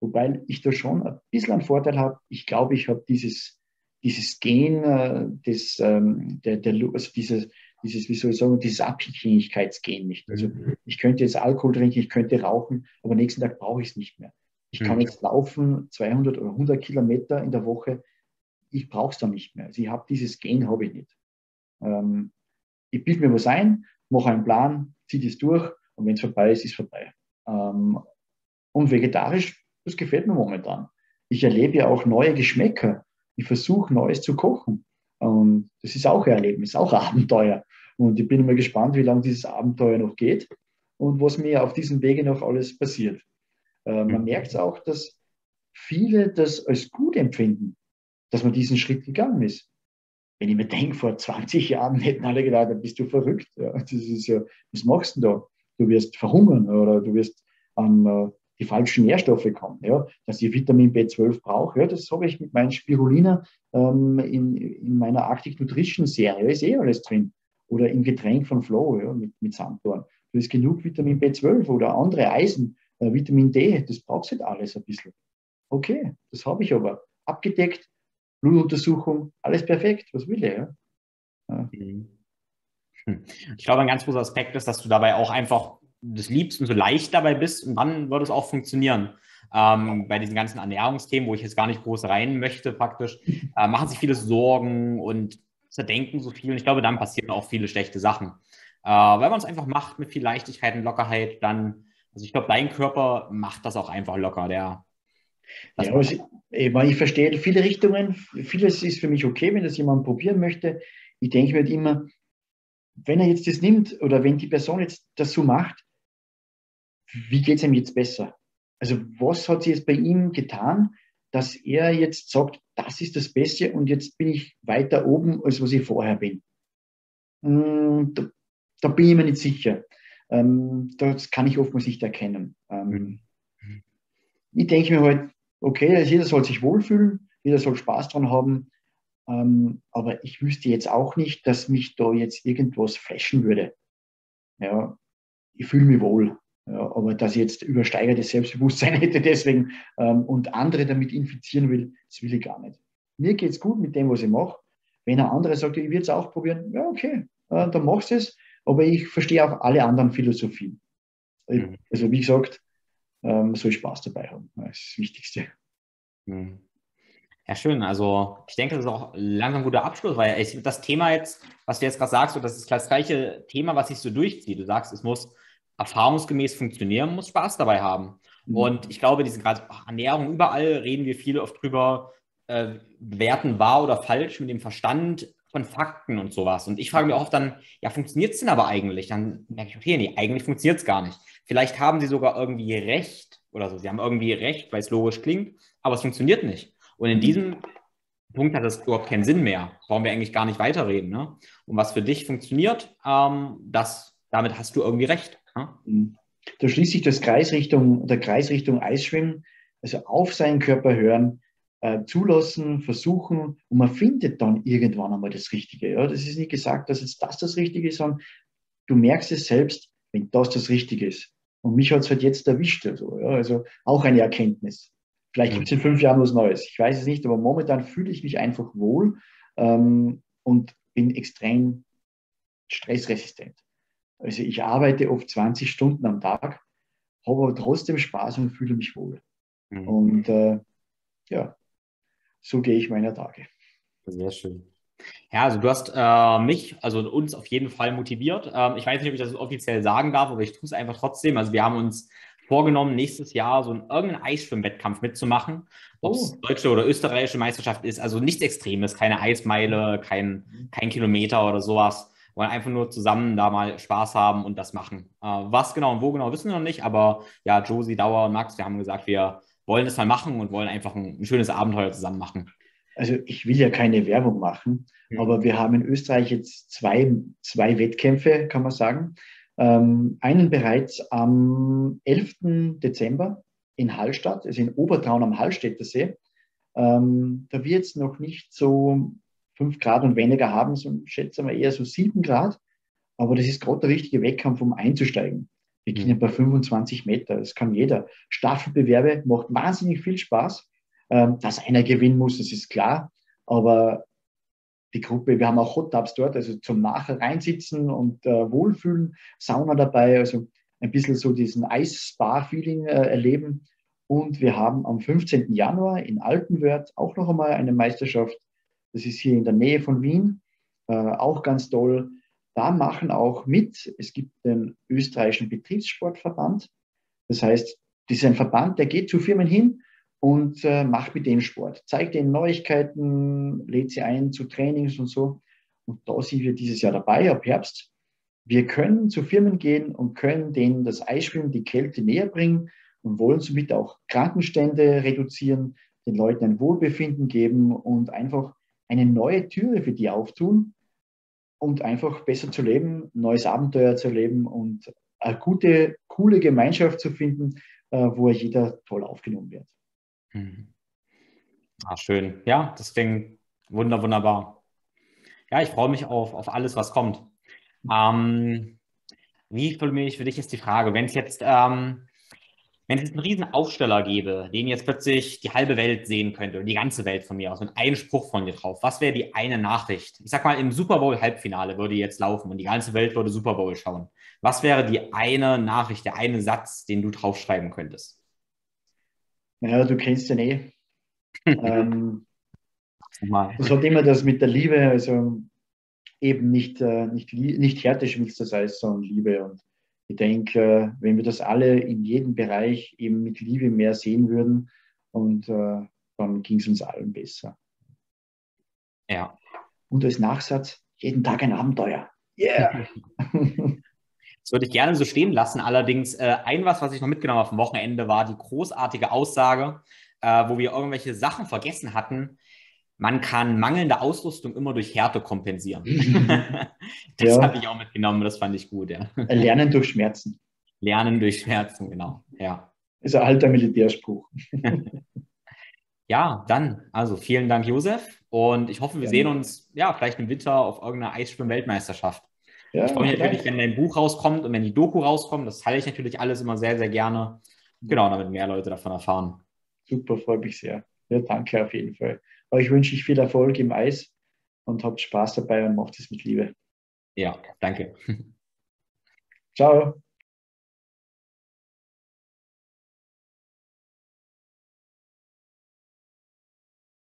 B: Wobei ich da schon ein bisschen einen Vorteil habe. Ich glaube, ich habe dieses, dieses Gen, äh, des, ähm, der, der, also dieses, dieses, wie soll ich sagen, dieses Abhängigkeitsgen nicht. Also mhm. ich könnte jetzt Alkohol trinken, ich könnte rauchen, aber nächsten Tag brauche ich es nicht mehr. Ich kann mhm. jetzt laufen 200 oder 100 Kilometer in der Woche. Ich brauche es dann nicht mehr. Also ich habe dieses Gen, habe ich nicht. Ähm, ich bilde mir was ein, mache einen Plan, ziehe das durch und wenn es vorbei ist, ist es vorbei. Ähm, und vegetarisch, das gefällt mir momentan. Ich erlebe ja auch neue Geschmäcker. Ich versuche Neues zu kochen. Und das ist auch ein Erlebnis, auch ein Abenteuer. Und ich bin immer gespannt, wie lange dieses Abenteuer noch geht und was mir auf diesem Wege noch alles passiert. Äh, man merkt auch, dass viele das als gut empfinden, dass man diesen Schritt gegangen ist. Wenn ich mir denke, vor 20 Jahren hätten alle gedacht, bist du verrückt. Ja, das ist ja, was machst du da? Du wirst verhungern oder du wirst an äh, die falschen Nährstoffe kommen. Ja? Dass ich Vitamin B12 brauche, ja, das habe ich mit meinen Spirulina ähm, in, in meiner Arctic Nutrition Serie, ist eh alles drin. Oder im Getränk von Flow ja, mit, mit Sanddorn. Du hast genug Vitamin B12 oder andere Eisen äh, Vitamin D, das braucht halt alles ein bisschen. Okay, das habe ich aber abgedeckt, Blutuntersuchung, alles perfekt, was will er? Ja?
A: Mhm. Hm. Ich glaube, ein ganz großer Aspekt ist, dass du dabei auch einfach das liebst und so leicht dabei bist und dann wird es auch funktionieren. Ähm, bei diesen ganzen Ernährungsthemen, wo ich jetzt gar nicht groß rein möchte, praktisch, äh, machen sich viele Sorgen und zerdenken so viel. Und ich glaube, dann passieren auch viele schlechte Sachen. Äh, weil man es einfach macht mit viel Leichtigkeit und Lockerheit, dann also ich glaube, dein Körper macht das auch einfach locker. Der,
B: ja, also, ich verstehe viele Richtungen. Vieles ist für mich okay, wenn das jemand probieren möchte. Ich denke mir halt immer, wenn er jetzt das nimmt oder wenn die Person jetzt das so macht, wie geht es ihm jetzt besser? Also was hat sie jetzt bei ihm getan, dass er jetzt sagt, das ist das Beste und jetzt bin ich weiter oben, als was ich vorher bin? Hm, da, da bin ich mir nicht sicher. Ähm, das kann ich oftmals nicht erkennen. Ähm, mhm. Ich denke mir halt, okay, jeder soll sich wohlfühlen, jeder soll Spaß dran haben, ähm, aber ich wüsste jetzt auch nicht, dass mich da jetzt irgendwas flashen würde. Ja, ich fühle mich wohl. Ja, aber dass ich jetzt übersteigertes Selbstbewusstsein hätte deswegen ähm, und andere damit infizieren will, das will ich gar nicht. Mir geht es gut mit dem, was ich mache. Wenn ein anderer sagt, ich will es auch probieren, ja, okay, äh, dann machst du es aber ich verstehe auch alle anderen Philosophien. Mhm. Also wie gesagt, ähm, soll Spaß dabei haben. Das ist das Wichtigste.
A: Mhm. Ja, schön. Also ich denke, das ist auch langsam ein guter Abschluss, weil ich, das Thema jetzt, was du jetzt gerade sagst, das ist das gleiche Thema, was sich so durchzieht. Du sagst, es muss erfahrungsgemäß funktionieren, muss Spaß dabei haben. Mhm. Und ich glaube, diese gerade Ernährung, überall reden wir viel oft drüber, äh, werten wahr oder falsch mit dem Verstand von Fakten und sowas. Und ich frage mich auch dann, ja, funktioniert es denn aber eigentlich? Dann merke ich, okay, nee, eigentlich funktioniert es gar nicht. Vielleicht haben sie sogar irgendwie recht oder so. Sie haben irgendwie recht, weil es logisch klingt, aber es funktioniert nicht. Und in diesem Punkt hat es überhaupt keinen Sinn mehr. Brauchen wir eigentlich gar nicht weiterreden. Ne? Und was für dich funktioniert, ähm, das, damit hast du irgendwie recht. Ne?
B: Mhm. da schließt sich das Kreisrichtung, der Kreisrichtung Eisschwimmen, also auf seinen Körper hören, äh, zulassen, versuchen und man findet dann irgendwann einmal das Richtige. Ja? Das ist nicht gesagt, dass jetzt das das Richtige ist, sondern du merkst es selbst, wenn das das Richtige ist. Und mich hat es halt jetzt erwischt. Also, ja? also auch eine Erkenntnis. Vielleicht gibt es in fünf Jahren was Neues. Ich weiß es nicht, aber momentan fühle ich mich einfach wohl ähm, und bin extrem stressresistent. Also ich arbeite oft 20 Stunden am Tag, habe aber trotzdem Spaß und fühle mich wohl. Mhm. Und äh, ja, so gehe ich meiner Tage.
A: Sehr schön. Ja, also du hast äh, mich, also uns auf jeden Fall motiviert. Ähm, ich weiß nicht, ob ich das offiziell sagen darf, aber ich tue es einfach trotzdem. Also wir haben uns vorgenommen, nächstes Jahr so einen, irgendeinen Eisschwimmwettkampf mitzumachen. Ob es oh. deutsche oder österreichische Meisterschaft ist, also nichts Extremes, keine Eismeile, kein, kein Kilometer oder sowas. Wir wollen einfach nur zusammen da mal Spaß haben und das machen. Äh, was genau und wo genau wissen wir noch nicht, aber ja, Josie, Dauer und Max, wir haben gesagt, wir wollen das mal machen und wollen einfach ein, ein schönes Abenteuer zusammen machen.
B: Also ich will ja keine Werbung machen, mhm. aber wir haben in Österreich jetzt zwei, zwei Wettkämpfe, kann man sagen. Ähm, einen bereits am 11. Dezember in Hallstatt, also in Obertraun am Hallstätter See. Ähm, da wird es noch nicht so 5 Grad und weniger haben, so schätzen wir eher so 7 Grad. Aber das ist gerade der richtige Wettkampf, um einzusteigen. Wir gehen mhm. bei 25 Meter, das kann jeder. Staffelbewerbe macht wahnsinnig viel Spaß. Ähm, dass einer gewinnen muss, das ist klar. Aber die Gruppe, wir haben auch Hot Tubs dort, also zum Nachher reinsitzen und äh, wohlfühlen, Sauna dabei, also ein bisschen so diesen Eis-Spa-Feeling äh, erleben. Und wir haben am 15. Januar in Altenwörth auch noch einmal eine Meisterschaft. Das ist hier in der Nähe von Wien, äh, auch ganz toll. Da machen auch mit, es gibt den österreichischen Betriebssportverband. Das heißt, das ist ein Verband, der geht zu Firmen hin und äh, macht mit denen Sport. Zeigt ihnen Neuigkeiten, lädt sie ein zu Trainings und so. Und da sind wir dieses Jahr dabei, ab Herbst. Wir können zu Firmen gehen und können denen das Eisschwimmen, die Kälte näher bringen und wollen somit auch Krankenstände reduzieren, den Leuten ein Wohlbefinden geben und einfach eine neue Türe für die auftun und einfach besser zu leben, neues Abenteuer zu erleben und eine gute, coole Gemeinschaft zu finden, äh, wo jeder toll aufgenommen wird.
A: Mhm. Ah, schön. Ja, das klingt wunder, wunderbar. Ja, ich freue mich auf, auf alles, was kommt. Ähm, wie für mich für dich ist die Frage, wenn es jetzt, ähm, wenn es einen riesen Aufsteller gäbe, den jetzt plötzlich die halbe Welt sehen könnte und die ganze Welt von mir aus mit einem Spruch von dir drauf, was wäre die eine Nachricht? Ich sag mal, im Super Bowl Halbfinale würde jetzt laufen und die ganze Welt würde Super Bowl schauen. Was wäre die eine Nachricht, der eine Satz, den du draufschreiben könntest?
B: Naja, du kennst den eh. ähm, das hat immer das mit der Liebe, also eben nicht, äh, nicht, nicht Härteschmilz das sondern Liebe. Und ich denke, wenn wir das alle in jedem Bereich eben mit Liebe mehr sehen würden, und äh, dann ging es uns allen besser.
A: Ja.
B: Und als Nachsatz, jeden Tag ein Abenteuer. Yeah!
A: Das würde ich gerne so stehen lassen. Allerdings äh, ein was, was ich noch mitgenommen habe vom Wochenende, war die großartige Aussage, äh, wo wir irgendwelche Sachen vergessen hatten. Man kann mangelnde Ausrüstung immer durch Härte kompensieren. das ja. habe ich auch mitgenommen, das fand ich gut. Ja.
B: Lernen durch Schmerzen.
A: Lernen durch Schmerzen, genau. Ja.
B: Ist ein alter Militärspruch.
A: ja, dann, also vielen Dank, Josef. Und ich hoffe, wir ja. sehen uns ja vielleicht im Winter auf irgendeiner Eisschwimm-Weltmeisterschaft. Ja, ich freue mich natürlich, wenn dein Buch rauskommt und wenn die Doku rauskommt. Das teile ich natürlich alles immer sehr, sehr gerne. Genau, damit mehr Leute davon erfahren.
B: Super, freue mich sehr. Ja, danke auf jeden Fall. Euch wünsche ich viel Erfolg im Eis und habt Spaß dabei und macht es mit Liebe.
A: Ja, danke.
B: Ciao.